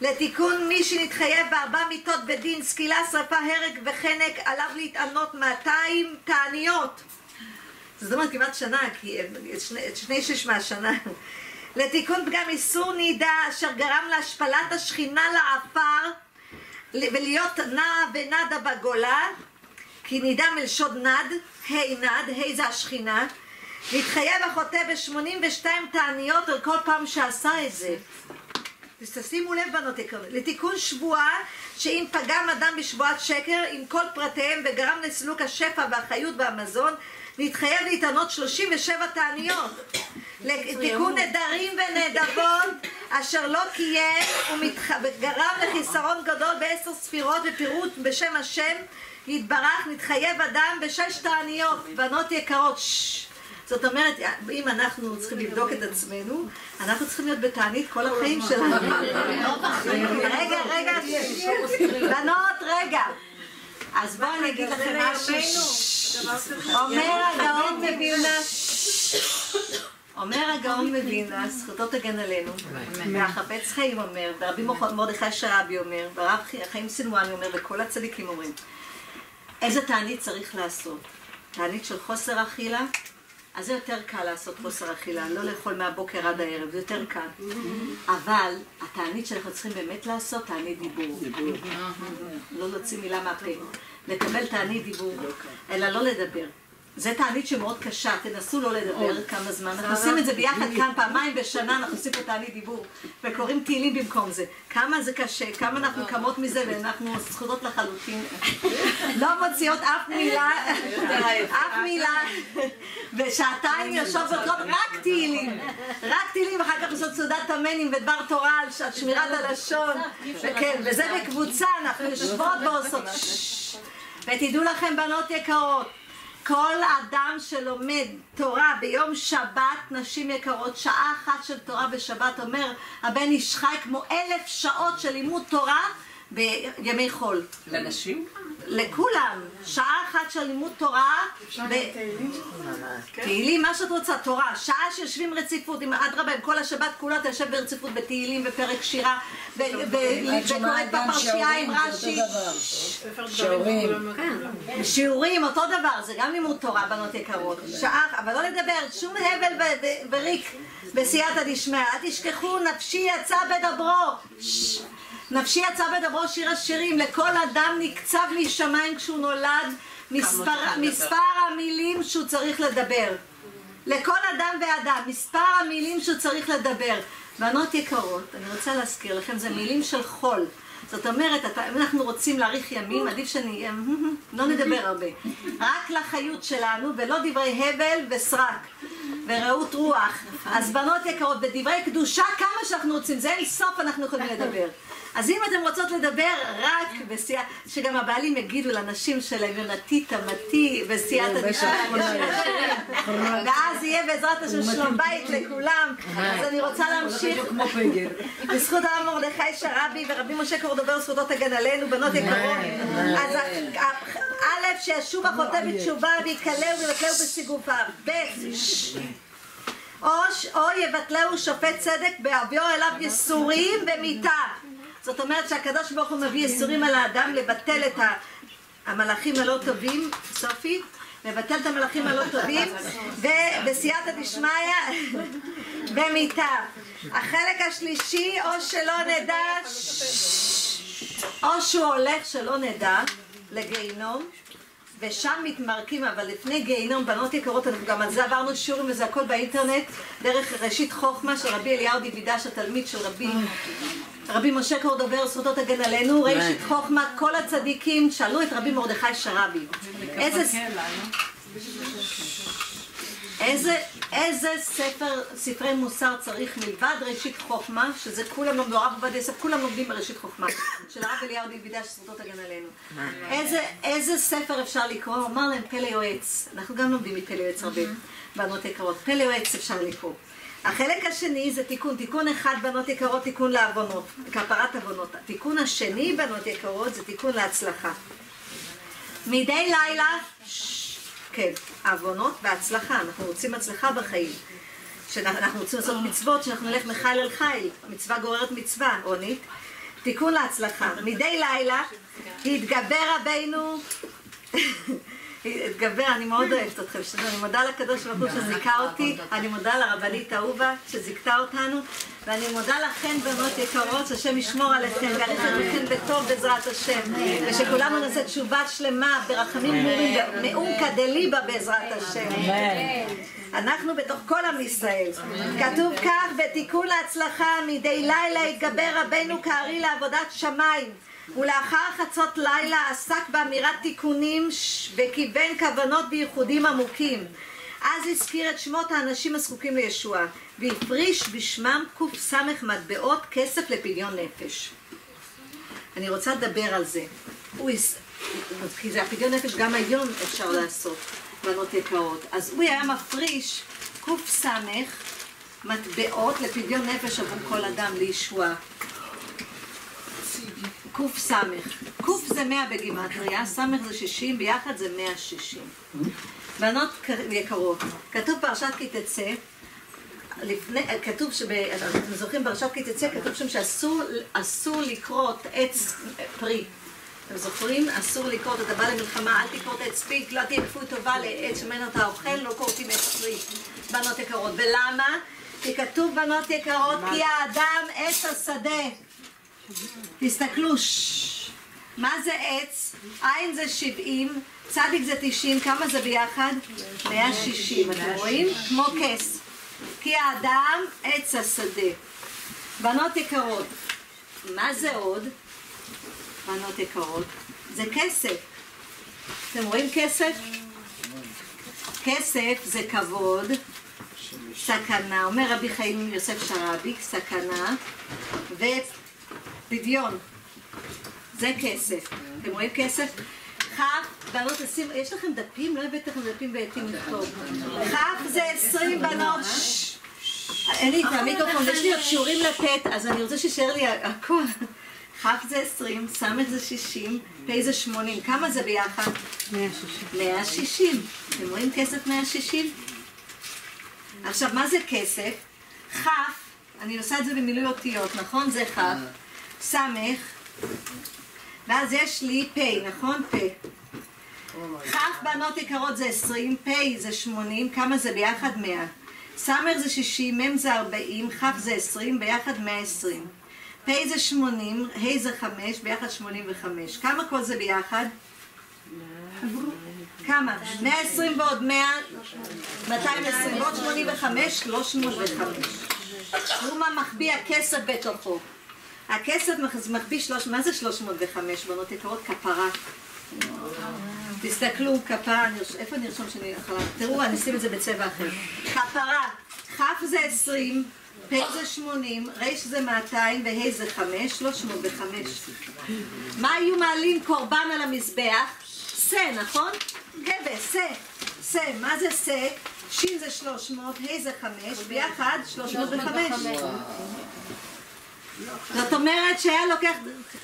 לתיקון מי שנתחייב בארבע מיתות בדין, סקילה, שרפה, הרג וחנק, עליו להתענות 200 תעניות. זאת אומרת כמעט שנה, כי שני, שני שש מהשנה. לתיקון פגם איסור נידה אשר גרם להשפלת השכינה לעפר ולהיות נע ונדה בגולה כי נידה מלשון נד, ה' נד, ה' זה השכינה. להתחייב החוטא ב-82 תעניות על כל פעם שעשה את זה. תשימו לב בנות יקרות, לתיקון שבועה שאם פגם אדם בשבועת שקר עם כל פרטיהם וגרם לסילוק השפע והחיות והמזון נתחייב להתענות 37 תעניות. לתיקון נדרים ונדבות אשר לא קיים וגרם לחיסרון גדול בעשר ספירות ופירוט בשם השם יתברך נתחייב אדם בשש תעניות בנות יקרות. ששש זאת אומרת, אם אנחנו צריכים לבדוק את עצמנו, אנחנו צריכים להיות בתענית כל החיים שלנו. רגע, רגע, בנות, רגע. אז בואו אני אגיד לכם משהו. אומר הגאון מווילנה, אומר הגאון מווילנה, זכותו תגן עלינו, והחפץ חיים אומר, ורבי מרדכי שרבי אומר, והרב חיים סינואני אומר, וכל הצדיקים אומרים, איזה תענית צריך לעשות? תענית של חוסר אכילה, אז זה יותר קל לעשות חוסר אכילה, לא לאכול מהבוקר עד הערב, זה יותר קל. אבל התענית שאנחנו צריכים באמת לעשות, תענית דיבור. לא להוציא מילה מהפה. לקבל תענית דיבור, אלא לא לדבר. זה תענית שמאוד קשה, תנסו לא לדבר כמה זמן. אנחנו עושים את זה ביחד כאן פעמיים בשנה, אנחנו עושים פה תענית דיבור, וקוראים תהילים במקום זה. כמה זה קשה, כמה אנחנו קמות מזה, ואנחנו זכותות לחלוטין. לא מוציאות אף מילה, אף מילה, ושעתיים יושבות וקוראות רק תהילים. רק תהילים, ואחר כך עושות סעודת המנים ודבר תורה על שמירת הלשון. וכן, וזה בקבוצה, אנחנו יושבות ועושות. ותדעו לכם, בנות יקרות, כל אדם שלומד תורה ביום שבת, נשים יקרות, שעה אחת של תורה בשבת, אומר הבן איש חי כמו אלף שעות של לימוד תורה בימי חול. לנשים? לכולם, שעה אחת של לימוד תורה, ב- תהילים, מה שאת רוצה, תורה, שעה שיושבים רציפות, עם אדרבה, עם כל השבת כולה אתה יושב ברציפות בתהילים, בפרק שירה, וקוראת בפרשייה עם רש"י, שיעורים. כן. שיעורים, אותו דבר, זה גם לימוד תורה, בנות יקרות, שעה, אבל לא לדבר, שום הבל וריק בסייעתא דשמיא, אל תשכחו, נפשי יצא בדברו, ששש. נפשי יצא בדברו שיר השירים, לכל אדם נקצב משמיים כשהוא נולד מספר, מספר המילים שהוא צריך לדבר. לכל אדם ואדם, מספר המילים שהוא צריך לדבר. בנות יקרות, אני רוצה להזכיר לכם, זה מילים של חול. זאת אומרת, אם אנחנו רוצים להאריך ימים, עדיף שנהיה, לא נדבר הרבה. רק לחיות שלנו, ולא דברי הבל וסרק, ורעות רוח. אז בנות יקרות, בדברי קדושה, כמה שאנחנו רוצים, זה אין סוף אנחנו יכולים לדבר. אז אם אתם רוצות לדבר רק בסייע, שגם הבעלים יגידו לנשים שלהם, יונתי, תמתי, בסייעתא דשמיא. ואז יהיה בעזרת השם שלום בית לכולם. אז אני רוצה להמשיך. בזכות הרב מרדכי שרבי ורבי משה קורדובר זכותו תגן עלינו, בנות יקרות. אז א', שישוב החוטא בתשובה ויקלהו ויבטלהו בסיגופיו. ב', או, יבטלהו שופט צדק בהביאו אליו ייסורים במיתה. זאת אומרת שהקדוש ברוך הוא מביא ייסורים על האדם לבטל את המלאכים הלא טובים, סופי, לבטל את המלאכים הלא טובים, ובסייעתא דשמיא במיתה. החלק השלישי, או שלא נדע, או שהוא הולך שלא נדע לגיהינום, ושם מתמרקים, אבל לפני גיהינום, בנות יקרות, אנחנו גם על זה עברנו שיעורים וזה הכל באינטרנט, דרך ראשית חוכמה של רבי אליהו דיבידש, התלמיד של רבי, רבי משה קורדובר, זכותו תגן עלינו, ראשית חוכמה, כל הצדיקים שאלו את רבי מרדכי שרבי, איזה... איזה, איזה ספר, ספרי מוסר צריך מלבד ראשית חוכמה, שזה כולם לומדים, הרב עובדיה יוסף, כולם לומדים בראשית חוכמה, של הרב אליהו דיבידה שזכותו תגן עלינו. איזה, איזה ספר אפשר לקרוא? אמר להם פלא יועץ, אנחנו גם לומדים מפלא יועץ הרבה, בנות יקרות, פלא יועץ אפשר לקרוא. החלק השני זה תיקון, תיקון אחד בנות יקרות, תיקון לעוונות, כפרת עוונות. התיקון השני בנות יקרות זה תיקון להצלחה. מדי לילה, כן, עוונות והצלחה, אנחנו רוצים הצלחה בחיים. שאנחנו רוצים לעשות מצוות, שאנחנו נלך מחיל אל חיל, מצווה גוררת מצווה, רונית. תיקון להצלחה, מדי לילה התגבר רבינו, התגבר, אני מאוד אוהבת אתכם, אני מודה לקדוש ברוך הוא שזיכה אותי, אני מודה לרבנית אהובה שזיכתה אותנו, ואני מודה לכן בנות יקרות, שהשם ישמור עליכן, ויאריך לכן בטוב בעזרת השם, ושכולנו נעשה תשובה שלמה ברחמים גמורים, מאומקא דליבה בעזרת השם. אנחנו בתוך כל עם ישראל. כתוב כך, בתיקון להצלחה, מדי לילה התגבר רבנו כארי לעבודת שמיים. ולאחר חצות לילה עסק באמירת תיקונים וכיוון כוונות וייחודים עמוקים. אז הזכיר את שמות האנשים הזקוקים לישועה, והפריש בשמם קס מטבעות כסף לפדיון נפש. אני רוצה לדבר על זה. הוא הס... כי זה הפדיון נפש גם היום אפשר לעשות, בנות יקרות. אז הוא היה מפריש קס מטבעות לפדיון נפש עבור כל אדם לישועה. קס. קס זה 100 בגימטריה, ס' זה 60, ביחד זה 160. בנות יקרות, כתוב פרשת כי תצא, לפני, כתוב שב... אנחנו זוכרים פרשת כי תצא, כתוב שם שאסור אסור לכרות עץ פרי. אתם זוכרים? אסור לכרות, אתה בא למלחמה, אל תכרות עץ פרי, לא תהיה כפוי טובה לעץ שממנו אתה אוכל, לא כורתים עץ פרי, בנות יקרות. ולמה? כי כתוב בנות יקרות, כי האדם עץ השדה. תסתכלו, ששש. מה זה עץ? עין זה 70, צדיק זה 90, כמה זה ביחד? 160, אתם רואים? כמו כס. כי האדם עץ השדה. בנות יקרות, מה זה עוד? בנות יקרות, זה כסף. אתם רואים כסף? כסף זה כבוד, סכנה, אומר רבי חיים יוסף שרעבי, סכנה, ופדיון. זה כסף. אתם רואים כסף? כ', בנות, תשים, יש לכם דפים? לא הבאתי לכם דפים ועטים לכתוב. כ' זה 20 בנות. אין לי את המיקרופון, יש לי עוד שיעורים לתת, אז אני רוצה שישאר לי הכל. כ' זה 20, ס' זה 60, פ' זה 80. כמה זה ביחד? 160. 160. אתם רואים כסף 160? עכשיו, מה זה כסף? כ', אני עושה את זה במילוי אותיות, נכון? זה כ', ס', ואז יש לי פ', נכון? פ'. כ' בנות יקרות זה 20, פ' זה 80, כמה זה ביחד? 100. ס' זה 60, מ' זה 40, כ' זה 20, ביחד 120. פ' זה 80, ה' זה 5, ביחד 85. כמה כל זה ביחד? כמה? 120 ועוד 100, 220 ועוד 85, 305. תראו מה מחביא הכסף בתוכו. הכסף מח- מחביא 300, מה זה 305 בנות יקרות? כפרה. תסתכלו, כפרה, איפה נרשום שאני יכולה? תראו, אני אשים את זה בצבע אחר. כפרה, כ' זה 20, פ' זה 80, ר' זה 200 וה' זה 5, 305. מה היו מעלים קורבן על המזבח? שא, נכון? כבש, שא. שא, מה זה שא? ש' זה 300, ה' זה 5, ביחד 305. זאת אומרת שהיה לוקח,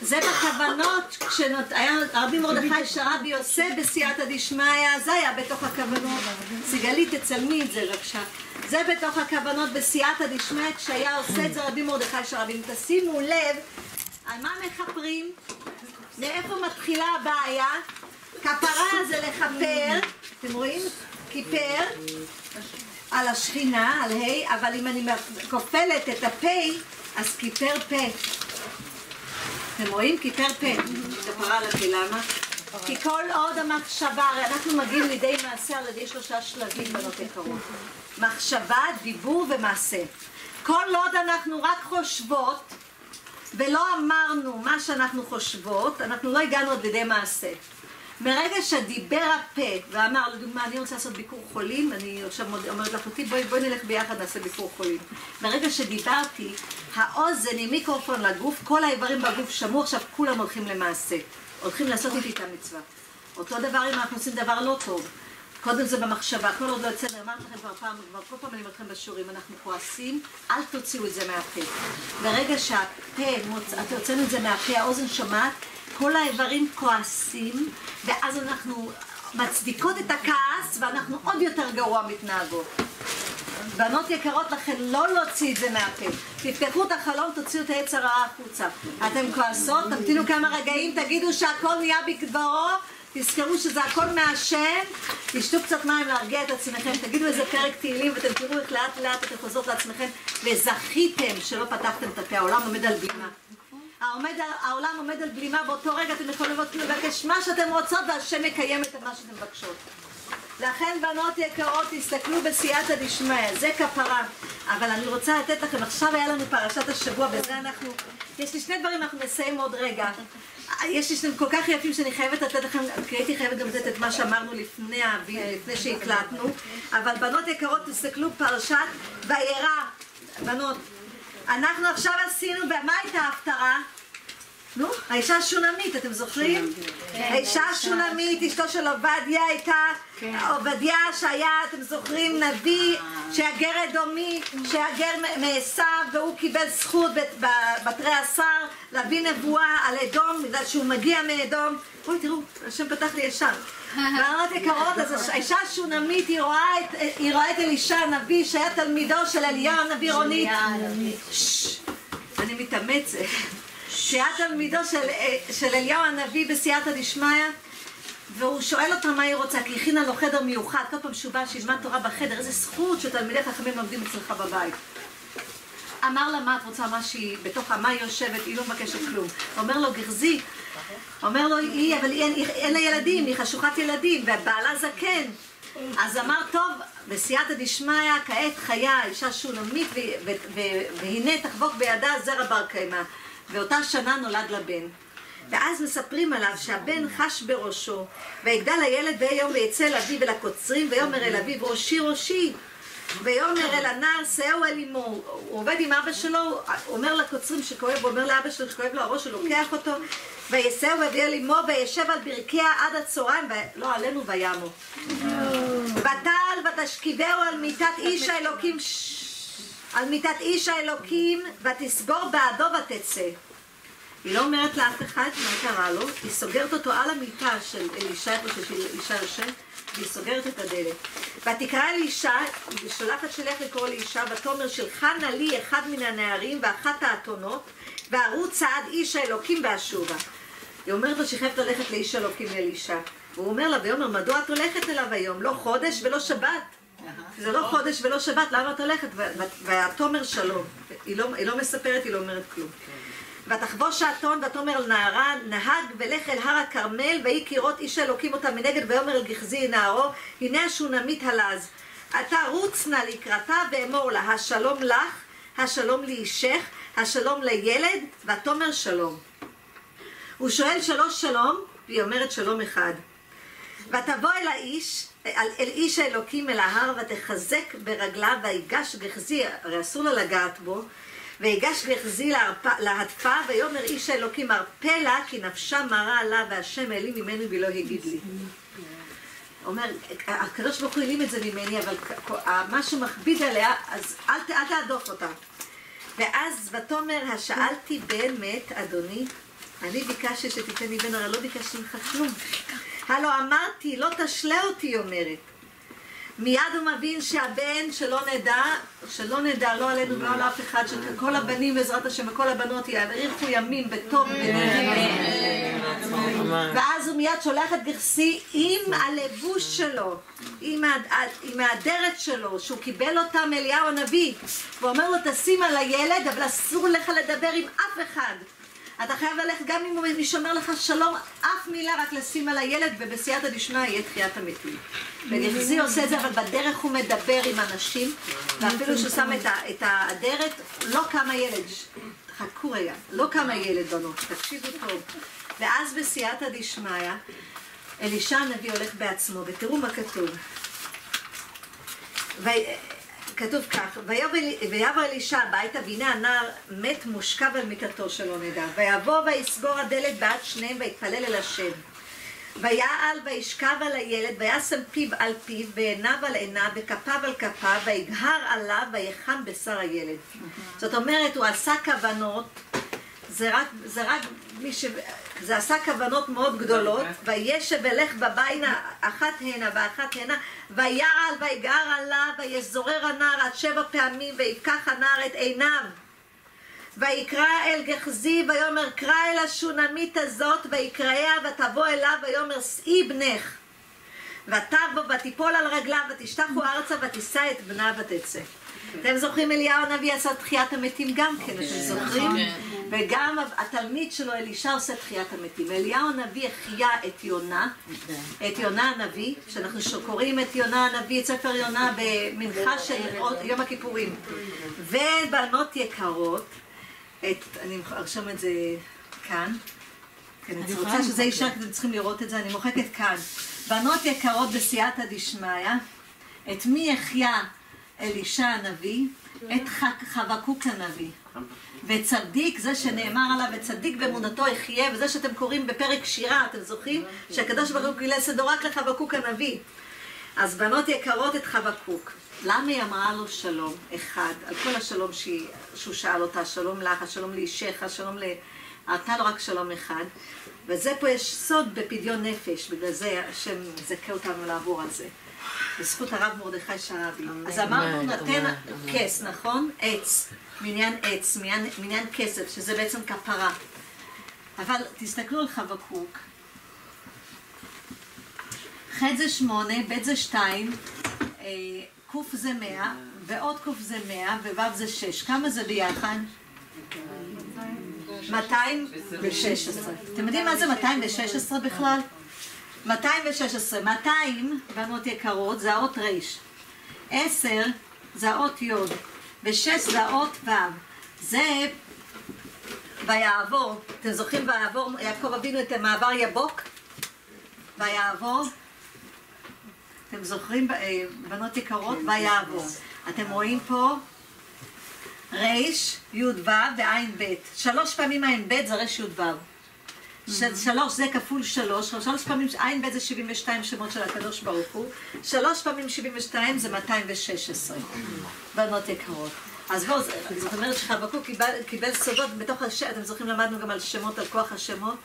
זה בכוונות, כשהיה רבי מרדכי שרבי עושה בסייעתא דשמיא, זה היה בתוך הכוונות. סיגלית, תצלמי את זה בבקשה. זה בתוך הכוונות בסייעתא דשמיא, כשהיה עושה את זה רבי מרדכי שרבי. אם תשימו לב, על מה מכפרים? מאיפה מתחילה הבעיה? כפרה זה לכפר, אתם רואים? כיפר על השכינה, על ה', אבל אם אני כופלת את הפה, אז כיפר פה. אתם רואים? כיפר פה. כפרה על הפה, למה? כי כל עוד המחשבה, הרי אנחנו מגיעים לידי מעשה על ידי שלושה שלבים בנות יקרות. מחשבה, דיבור ומעשה. כל עוד אנחנו רק חושבות ולא אמרנו מה שאנחנו חושבות, אנחנו לא הגענו עוד לידי מעשה. מרגע שדיבר הפה ואמר, לדוגמה, אני רוצה לעשות ביקור חולים, אני עכשיו אומרת לך אותי, בואי, בואי נלך ביחד נעשה ביקור חולים. מרגע שדיברתי, האוזן עם מיקרופון לגוף, כל האיברים בגוף שמעו, עכשיו כולם הולכים למעשה. הולכים לעשות איתי את המצווה. אותו דבר אם אנחנו עושים דבר לא טוב. קודם זה במחשבה, כל עוד לא יוצא, אני אמרתי לכם כבר פעם, כבר כל פעם אני אומרת לכם בשיעורים, אנחנו כועסים, אל תוציאו את זה מהפה. ברגע שהפה, מוצ... את הוצאנו את זה מהפה, האוזן שומעת, כל האיברים כועסים, ואז אנחנו מצדיקות את הכעס, ואנחנו עוד יותר גרוע מתנהגות. בנות יקרות לכן לא להוציא את זה מהפה. תפתחו את החלום, תוציאו את היצר הרע החוצה. אתם כועסות, תמתינו כמה רגעים, תגידו שהכל נהיה בקברו, תזכרו שזה הכל מהשם, תשתו קצת מים להרגיע את עצמכם, תגידו איזה פרק תהילים ותראו תראו איך לאט לאט אתם חוזרות לעצמכם וזכיתם שלא פתחתם את הפה, העולם עומד על בלימה. העומד, העולם עומד על בלימה, באותו רגע אתם יכולים לבקש מה שאתם רוצות והשם יקיים את מה שאתם מבקשות. לכן בנות יקרות, תסתכלו בסייעתא דשמיא, זה כפרה. אבל אני רוצה לתת לכם, עכשיו היה לנו פרשת השבוע, בזה אנחנו... יש לי שני דברים, אנחנו נסיים עוד רגע. יש לי שני כל כך יפים שאני חייבת לתת לכם, כי הייתי חייבת גם לתת את מה שאמרנו לפני, לפני שהקלטנו. אבל בנות יקרות, תסתכלו פרשת וירא. בנות, אנחנו עכשיו עשינו, ומה הייתה ההפטרה? נו, האישה השונמית, אתם זוכרים? האישה השונמית, אשתו של עובדיה הייתה, עובדיה שהיה, אתם זוכרים, נביא, שהיה גר אדומי, שהיה גר מעשיו, והוא קיבל זכות בתרי עשר להביא נבואה על אדום, בגלל שהוא מגיע מאדום. אוי, תראו, השם פתח לי ישר. בעלות יקרות, אז האישה השונמית, היא רואה את אלישע הנביא, שהיה תלמידו של אליהו הנביא רונית. אני מתאמצת. שהיה תלמידו של, של אליהו הנביא בסייעתא דשמיא, והוא שואל אותה מה היא רוצה, כי הכינה לו חדר מיוחד, כל פעם שהוא בא שילמד תורה בחדר, איזה זכות שתלמידי חכמים לומדים אצלך בבית. אמר לה מה את רוצה, מה שהיא, בתוך מה היא יושבת, היא לא מבקשת כלום. אומר לו, גרזי, אומר לו, היא, אבל היא, אין, אין לה ילדים, היא חשוכת ילדים, ובעלה זקן. אז אמר, טוב, בסייעתא דשמיא, כעת חיה, אישה שונמית, והנה תחבוק בידה זרע בר קיימא. ואותה שנה נולד לה בן. ואז מספרים עליו שהבן חש בראשו, ויגדל הילד ביום ויצא אל אביו ולקוצרים, ויאמר אל אביו ראשי ראשי. ויאמר אל הנער שאהו אל אמו. הוא עובד עם אבא שלו, אומר לקוצרים שכואב, הוא אומר לאבא שלו שכואב לו הראש, הוא לוקח אותו, ויסעו ויביא אל אמו, וישב על ברכיה עד הצהריים, ולא עלינו וימו. ותעל ותשכיבהו על מיטת איש האלוקים, על מיטת איש האלוקים, ותסגור בעדו ותצא. היא לא אומרת לאף אחד מה קרה לו, היא סוגרת אותו על המיטה של אלישע, איפה שאלישע יושב, והיא סוגרת את הדלת. ותקרא אלישע, היא שולחת שליח לקרוא לאישה, ותאמר שלך נא לי אחד מן הנערים ואחת האתונות, וארוץ צעד איש האלוקים ואשובה. היא אומרת לו שהיא חייבת ללכת לאיש האלוקים לאלישע. והוא אומר לה, ויאמר, מדוע את הולכת אליו היום? לא חודש ולא שבת. זה לא חודש ולא שבת, למה את הולכת? ותאמר שלום. היא לא, לא מספרת, היא לא אומרת כלום. ותחבוש האתון ותאמר אל נערה, נהג ולך אל הר הכרמל, ויהי כראות איש האלוקים אותה מנגד, ויאמר אל גחזי נערו, הנה השונמית הלז. אתה רוץ נא לקראתה ואמור לה, השלום לך, השלום לאישך, השלום לילד, ותאמר שלום. הוא שואל שלוש שלום, והיא אומרת שלום אחד. ותבוא אל האיש, אל, איש האלוקים אל ההר, ותחזק ברגליו, ויגש גחזי, הרי אסור לה לגעת בו, ויגש גחזי להדפה, ויאמר איש האלוקים ארפה לה, כי נפשה מרה עליו, והשם העלים ממנו ולא הגיד לי. אומר, הקדוש ברוך הוא העלים את זה ממני, אבל מה שמכביד עליה, אז אל, אל תהדוף אותה. ואז ותאמר, השאלתי באמת, אדוני, אני ביקשתי שתיתן לי בן, הרי לא ביקשתי ממך כלום. הלו אמרתי, לא תשלה אותי, היא אומרת. מיד הוא מבין שהבן, שלא נדע, שלא נדע, לא עלינו ולא על אף אחד, שכל הבנים בעזרת השם וכל הבנות יאריכו ימים בטוב ואז הוא מיד שולח את גרסי עם הלבוש שלו, עם, האדרת שלו, שהוא קיבל אותה מאליהו הנביא, ואומר לו תשים על הילד, אבל אסור לך לדבר עם אף אחד. אתה חייב ללכת גם אם הוא שומר לך שלום, אף מילה רק לשים על הילד, ובסייעתא דשמיא יהיה תחיית המתים. וגחזי עושה את זה, אבל בדרך הוא מדבר עם אנשים, ואפילו שהוא שם את האדרת, לא כמה ילד, חכו רגע, לא כמה ילד בנות, תקשיבו טוב. ואז בסייעתא דשמיא, אלישע הנביא הולך בעצמו, ותראו מה כתוב. כתוב כך, ויבוא אלישע הביתה, והנה הנער מת מושכב על מיטתו שלא נדע. ויבוא ויסגור הדלת בעד שניהם, ויתפלל אל השם. ויעל וישכב על הילד, וישם פיו על פיו, ועיניו על עיניו, וכפיו על כפיו, ויגהר עליו, ויחם בשר הילד. זאת אומרת, הוא עשה כוונות, זה רק, זה רק מי ש... זה עשה כוונות מאוד גדולות, וישב ולך בבינה אחת הנה ואחת הנה, ויעל ויגר עליו, ויזורר הנער עד שבע פעמים, ויפקח הנער את עיניו. ויקרא אל גחזי, ויאמר קרא אל השונמית הזאת, ויקראיה, ותבוא אליו, ויאמר שאי בנך. ותבוא ותיפול על רגליו, ותשתחו ארצה, ותישא את בנה ותצא. אתם זוכרים אליהו הנביא עשה תחיית המתים גם כן, אתם כן, זוכרים? נכון. וגם התלמיד שלו אלישע עושה תחיית המתים. אליהו הנביא החיה את יונה, את יונה הנביא, שאנחנו קוראים את יונה הנביא, את ספר יונה במנחה של יום הכיפורים. ובנות יקרות, את, אני ארשום את זה כאן. כן, אני רוצה שזה יישאר, כי אתם צריכים לראות את זה, אני מוחקת כאן. בנות יקרות בסייעתא דשמיא, את מי יחיה אלישע הנביא? את חבקוק הנביא. וצדיק, זה שנאמר עליו, וצדיק באמונתו יחיה, וזה שאתם קוראים בפרק שירה, אתם זוכרים? שהקדוש ברוך הוא גילה סדו רק לחבקוק הנביא. אז בנות יקרות את חבקוק. למה היא אמרה לו שלום אחד, על כל השלום שהיא, שהוא שאל אותה, שלום לך, השלום לאישך, השלום ל... ערתה לו רק שלום אחד, וזה פה יש סוד בפדיון נפש, בגלל זה השם מזכה אותנו לעבור על זה. בזכות הרב מרדכי שרעבי. אז אמרנו נותן כס, נכון? עץ, מניין עץ, מניין, מניין כסף, שזה בעצם כפרה. אבל תסתכלו על חבקוק. ח' זה שמונה, ב' זה שתיים, אה, ק' זה מאה, ועוד ק' זה מאה, וו' זה שש. כמה זה ביחד? 216. אתם יודעים מה זה 216 בכלל? 216. 200, בנות יקרות, זה האות ר'. 10 זה האות י', ו-6 זה האות ו'. זה ויעבור. אתם זוכרים ויעבור, יעקב אבינו את מעבר יבוק? ויעבור. אתם זוכרים, אה, בנות יקרות? ויעבור. אתם רואים פה ר', י', ו' וע', ב'. שלוש פעמים ע', ב' זה ר', י', ו'. שלוש זה כפול שלוש, שלוש פעמים, ע' ב' זה 72 שמות של הקדוש ברוך הוא, שלוש פעמים 72 זה 216 בנות יקרות. אז בואו, זאת אומרת שחבקוק קיבל, קיבל סודות בתוך השם, אתם זוכרים למדנו גם על שמות, על כוח השמות?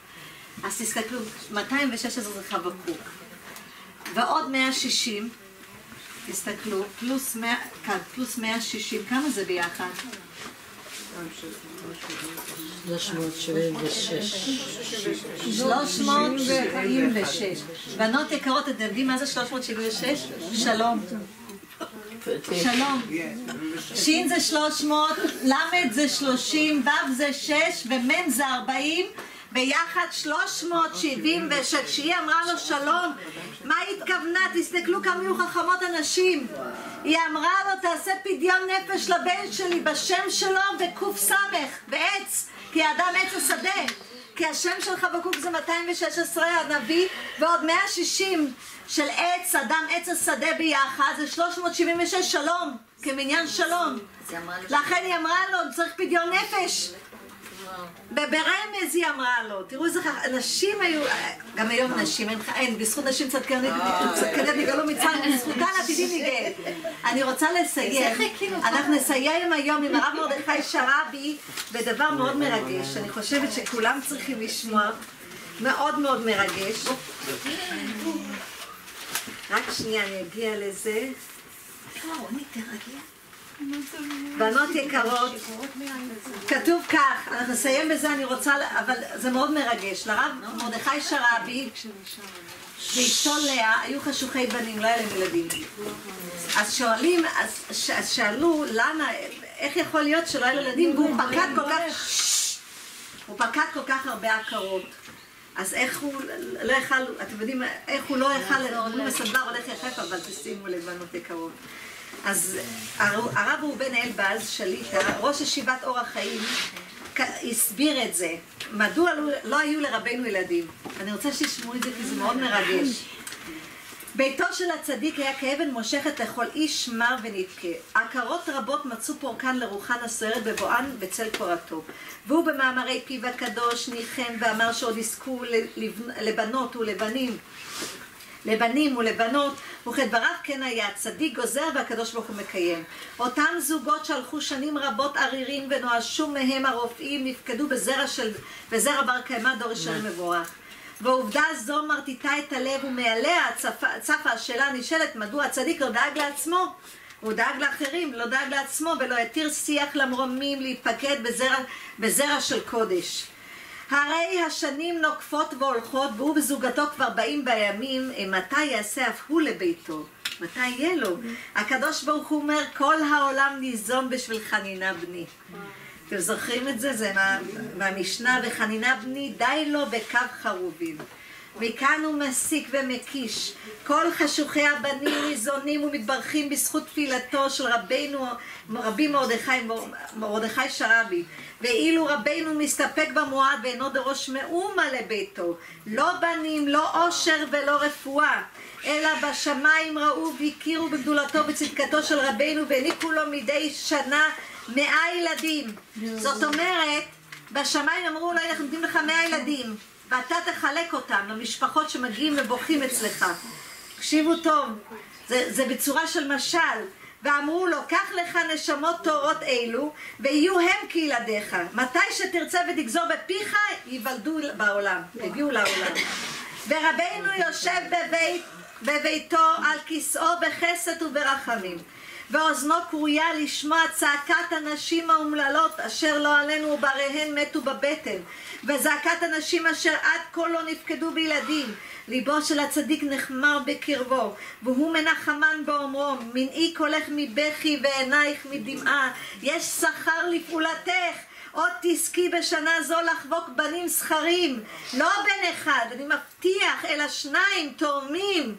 אז תסתכלו, 216 זה חבקוק. ועוד 160, תסתכלו, פלוס 100, כאן, פלוס 160, כמה זה ביחד? 376. בנות יקרות, אתם יודעים מה זה 376? שלום. שלום. שין זה 300, למד זה 30, וו זה 6 ומם זה 40, ביחד 376. כשהיא אמרה לו שלום, מה היא התכוונה? תסתכלו כמה היו חכמות הנשים. היא אמרה לו, תעשה פדיון נפש לבן שלי בשם שלו בק"ס, בעץ, כי האדם עץ השדה. כי השם של חבקוק זה 216 הנביא, ועוד 160 של עץ, אדם עץ השדה ביחד, זה 376 שלום, כמניין שלום. לכן היא אמרה לו, צריך פדיון נפש. ברמז היא אמרה לו, תראו איזה נשים היו, גם היום נשים, אין, אין בזכות נשים צדקניות נגאלו מצרים, בזכותן עתידים נגאל. אני רוצה לסיים, אנחנו נסיים היום עם הרב מרדכי שרעבי בדבר מאוד מרגש, אני חושבת שכולם צריכים לשמוע, מאוד מאוד מרגש. רק שנייה, אני אגיע לזה. בנות יקרות, כתוב כך, אנחנו נסיים בזה, אני רוצה, אבל זה מאוד מרגש. לרב מרדכי שרעבי ואשתו לאה היו חשוכי בנים, לא היה להם ילדים. אז שואלים, אז שאלו, למה, איך יכול להיות שלא היה ילדים, והוא פקד כל כך, הוא פקד כל כך הרבה עקרות. אז איך הוא לא יכל, אתם יודעים, איך הוא לא יכל, אומרים הסנדלר הולך יחף, אבל תשימו לב, בנות יקרות. אז הרב ראובן אלבז שליטה, ראש ישיבת אור החיים, הסביר את זה. מדוע לא, היו לרבנו ילדים? אני רוצה שישמעו את זה כי זה מאוד מרגש. ביתו של הצדיק היה כאבן מושכת לכל איש מר ונדכה. עקרות רבות מצאו פורקן לרוחן הסוערת בבואן בצל קורתו. והוא במאמרי פיו הקדוש ניחם ואמר שעוד יזכו לבנות ולבנים לבנים ולבנות, וכדבריו כן היה, צדיק גוזר והקדוש ברוך הוא מקיים. אותם זוגות שהלכו שנים רבות ערירים ונואשו מהם הרופאים, נפקדו בזרע, של, בזרע בר קיימא דור ראשון מבורך. ועובדה זו מרטיטה את הלב ומעליה צפה, צפה השאלה הנשאלת מדוע הצדיק לא דאג לעצמו הוא דאג לאחרים, לא דאג לעצמו ולא התיר שיח למרומים להתפקד בזרע, בזרע של קודש. הרי השנים נוקפות והולכות והוא וזוגתו כבר באים בימים, מתי יעשה אף הוא לביתו? מתי יהיה לו? הקדוש ברוך הוא אומר, כל העולם ניזום בשביל חנינה בני. אתם זוכרים את זה? זה מה, מהמשנה, וחנינה בני די לו בקו חרובים. מכאן הוא מסיק ומקיש. כל חשוכי הבנים ניזונים ומתברכים בזכות תפילתו של רבינו, רבי מרדכי, מרדכי שרבי. ואילו רבינו מסתפק במועד ואינו דרוש מאומה לביתו. לא בנים, לא עושר ולא רפואה. אלא בשמיים ראו והכירו בגדולתו ובצדקתו של רבינו והעניקו לו מדי שנה מאה ילדים. זאת אומרת, בשמיים אמרו לו, אנחנו נותנים לך מאה ילדים. ואתה תחלק אותם למשפחות שמגיעים ובוכים אצלך. תקשיבו טוב, זה, זה בצורה של משל. ואמרו לו, קח לך נשמות טהורות אלו, ויהיו הם כילדיך. מתי שתרצה ותגזור בפיך, ייוולדו בעולם, יגיעו לעולם. ורבנו יושב בבית, בביתו על כיסאו בחסד וברחמים. ואוזנו כרויה לשמוע צעקת הנשים האומללות אשר לא עלינו ובריהן מתו בבטן. וזעקת הנשים אשר עד כה לא נפקדו בילדים ליבו של הצדיק נחמר בקרבו והוא מנחמן באומרו מנעי קולך מבכי ועינייך מדמעה. יש שכר לפעולתך עוד תזכי בשנה זו לחבוק בנים זכרים. לא בן אחד אני מבטיח אלא שניים תורמים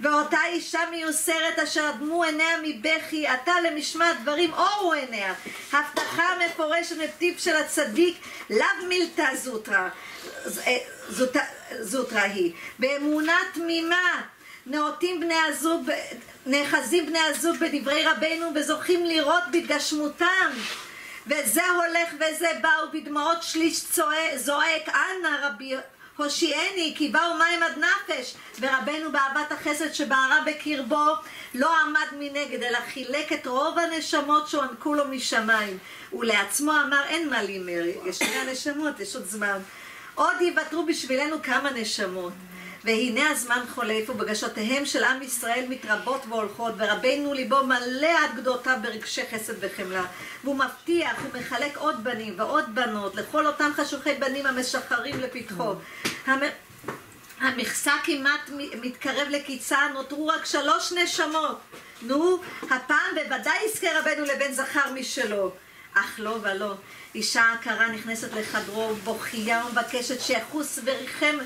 ואותה אישה מיוסרת אשר אדמו עיניה מבכי, עתה למשמע דברים אורו עיניה. הבטחה מפורשת מפיו של הצדיק, לאו מילתא זוטרא, אה, זוטרא היא. באמונה תמימה נאותים בני הזוג, נאחזים בני הזוג בדברי רבנו וזוכים לראות בהתגשמותם. וזה הולך וזה בא ובדמעות שליש צועק, זועק, אנא רבי הושיעני כי באו מים עד נפש ורבנו באהבת החסד שבערה בקרבו לא עמד מנגד אלא חילק את רוב הנשמות שהוענקו לו משמיים. ולעצמו אמר אין מה להימר יש שני הנשמות יש עוד זמן. עוד ייוותרו בשבילנו כמה נשמות והנה הזמן חולף ובגשותיהם של עם ישראל מתרבות והולכות ורבנו ליבו מלא עד גדותיו ברגשי חסד וחמלה והוא מבטיח ומחלק עוד בנים ועוד בנות לכל אותם חשוכי בנים המשחרים לפתחו המ... המכסה כמעט מתקרב לקיצה, נותרו רק שלוש נשמות. נו, הפעם בוודאי יזכה רבנו לבן זכר משלו. אך לא ולא. אישה עקרה נכנסת לחדרו, בוכייה ומבקשת שיחוס וריחם,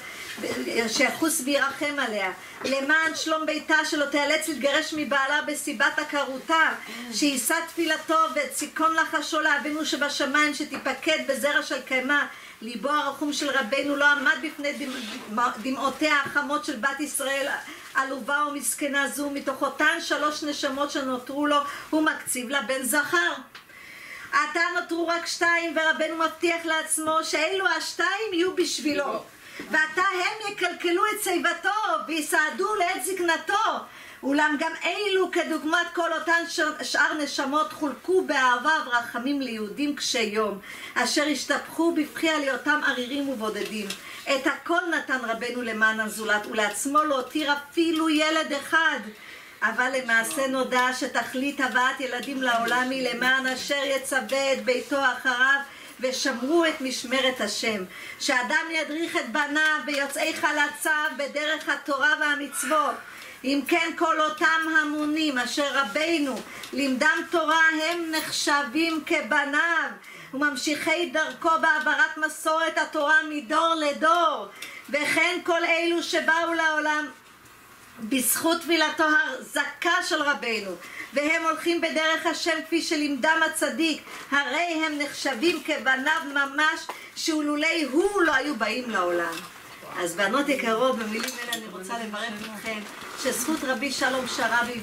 שיחוס וירחם עליה. למען שלום ביתה שלא תיאלץ להתגרש מבעלה בסיבת עקרותה. שיישא תפילתו וציכון לחשו לאבינו שבשמיים שתיפקד בזרע של קיימה. ליבו הרחום של רבנו לא עמד בפני דמעותיה החמות של בת ישראל עלובה ומסכנה זו מתוך אותן שלוש נשמות שנותרו לו הוא מקציב לה בן זכר עתה נותרו רק שתיים ורבנו מבטיח לעצמו שאלו השתיים יהיו בשבילו ועתה הם יקלקלו את שיבתו ויסעדו לעת זקנתו. אולם גם אלו כדוגמת כל אותן שאר נשמות חולקו באהבה ורחמים ליהודים קשי יום אשר השתפכו בבכי על היותם ערירים ובודדים. את הכל נתן רבנו למען הזולת ולעצמו לא הותיר אפילו ילד אחד. אבל למעשה נודע שתכלית הבאת ילדים לעולם היא למען אשר יצווה את ביתו אחריו ושמרו את משמרת השם שאדם ידריך את בניו ביוצאי חלציו בדרך התורה והמצוות. אם כן כל אותם המונים אשר רבינו לימדם תורה הם נחשבים כבניו וממשיכי דרכו בהעברת מסורת התורה מדור לדור. וכן כל אלו שבאו לעולם בזכות תפילתו הזכה של רבנו והם הולכים בדרך השם כפי שלימדם הצדיק הרי הם נחשבים כבניו ממש שאולולי הוא לא היו באים לעולם. אז בנות יקרות במילים אלה אני רוצה לברך אתכם שזכות רבי שלום שרבי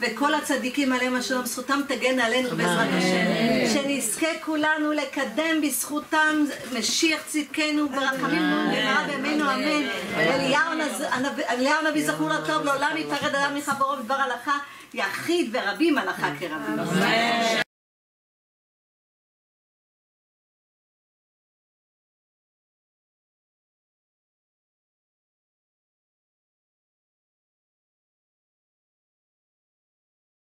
וכל הצדיקים עליהם השלום, זכותם תגן עלינו בעזרת השם. שנזכה כולנו לקדם בזכותם משיח צדקנו ברחמים במהרה בימינו אמן. אליהו הנביא זכור לטוב, לעולם ייפרד אדם מחברו בדבר הלכה, יחיד ורבים הלכה כרבים.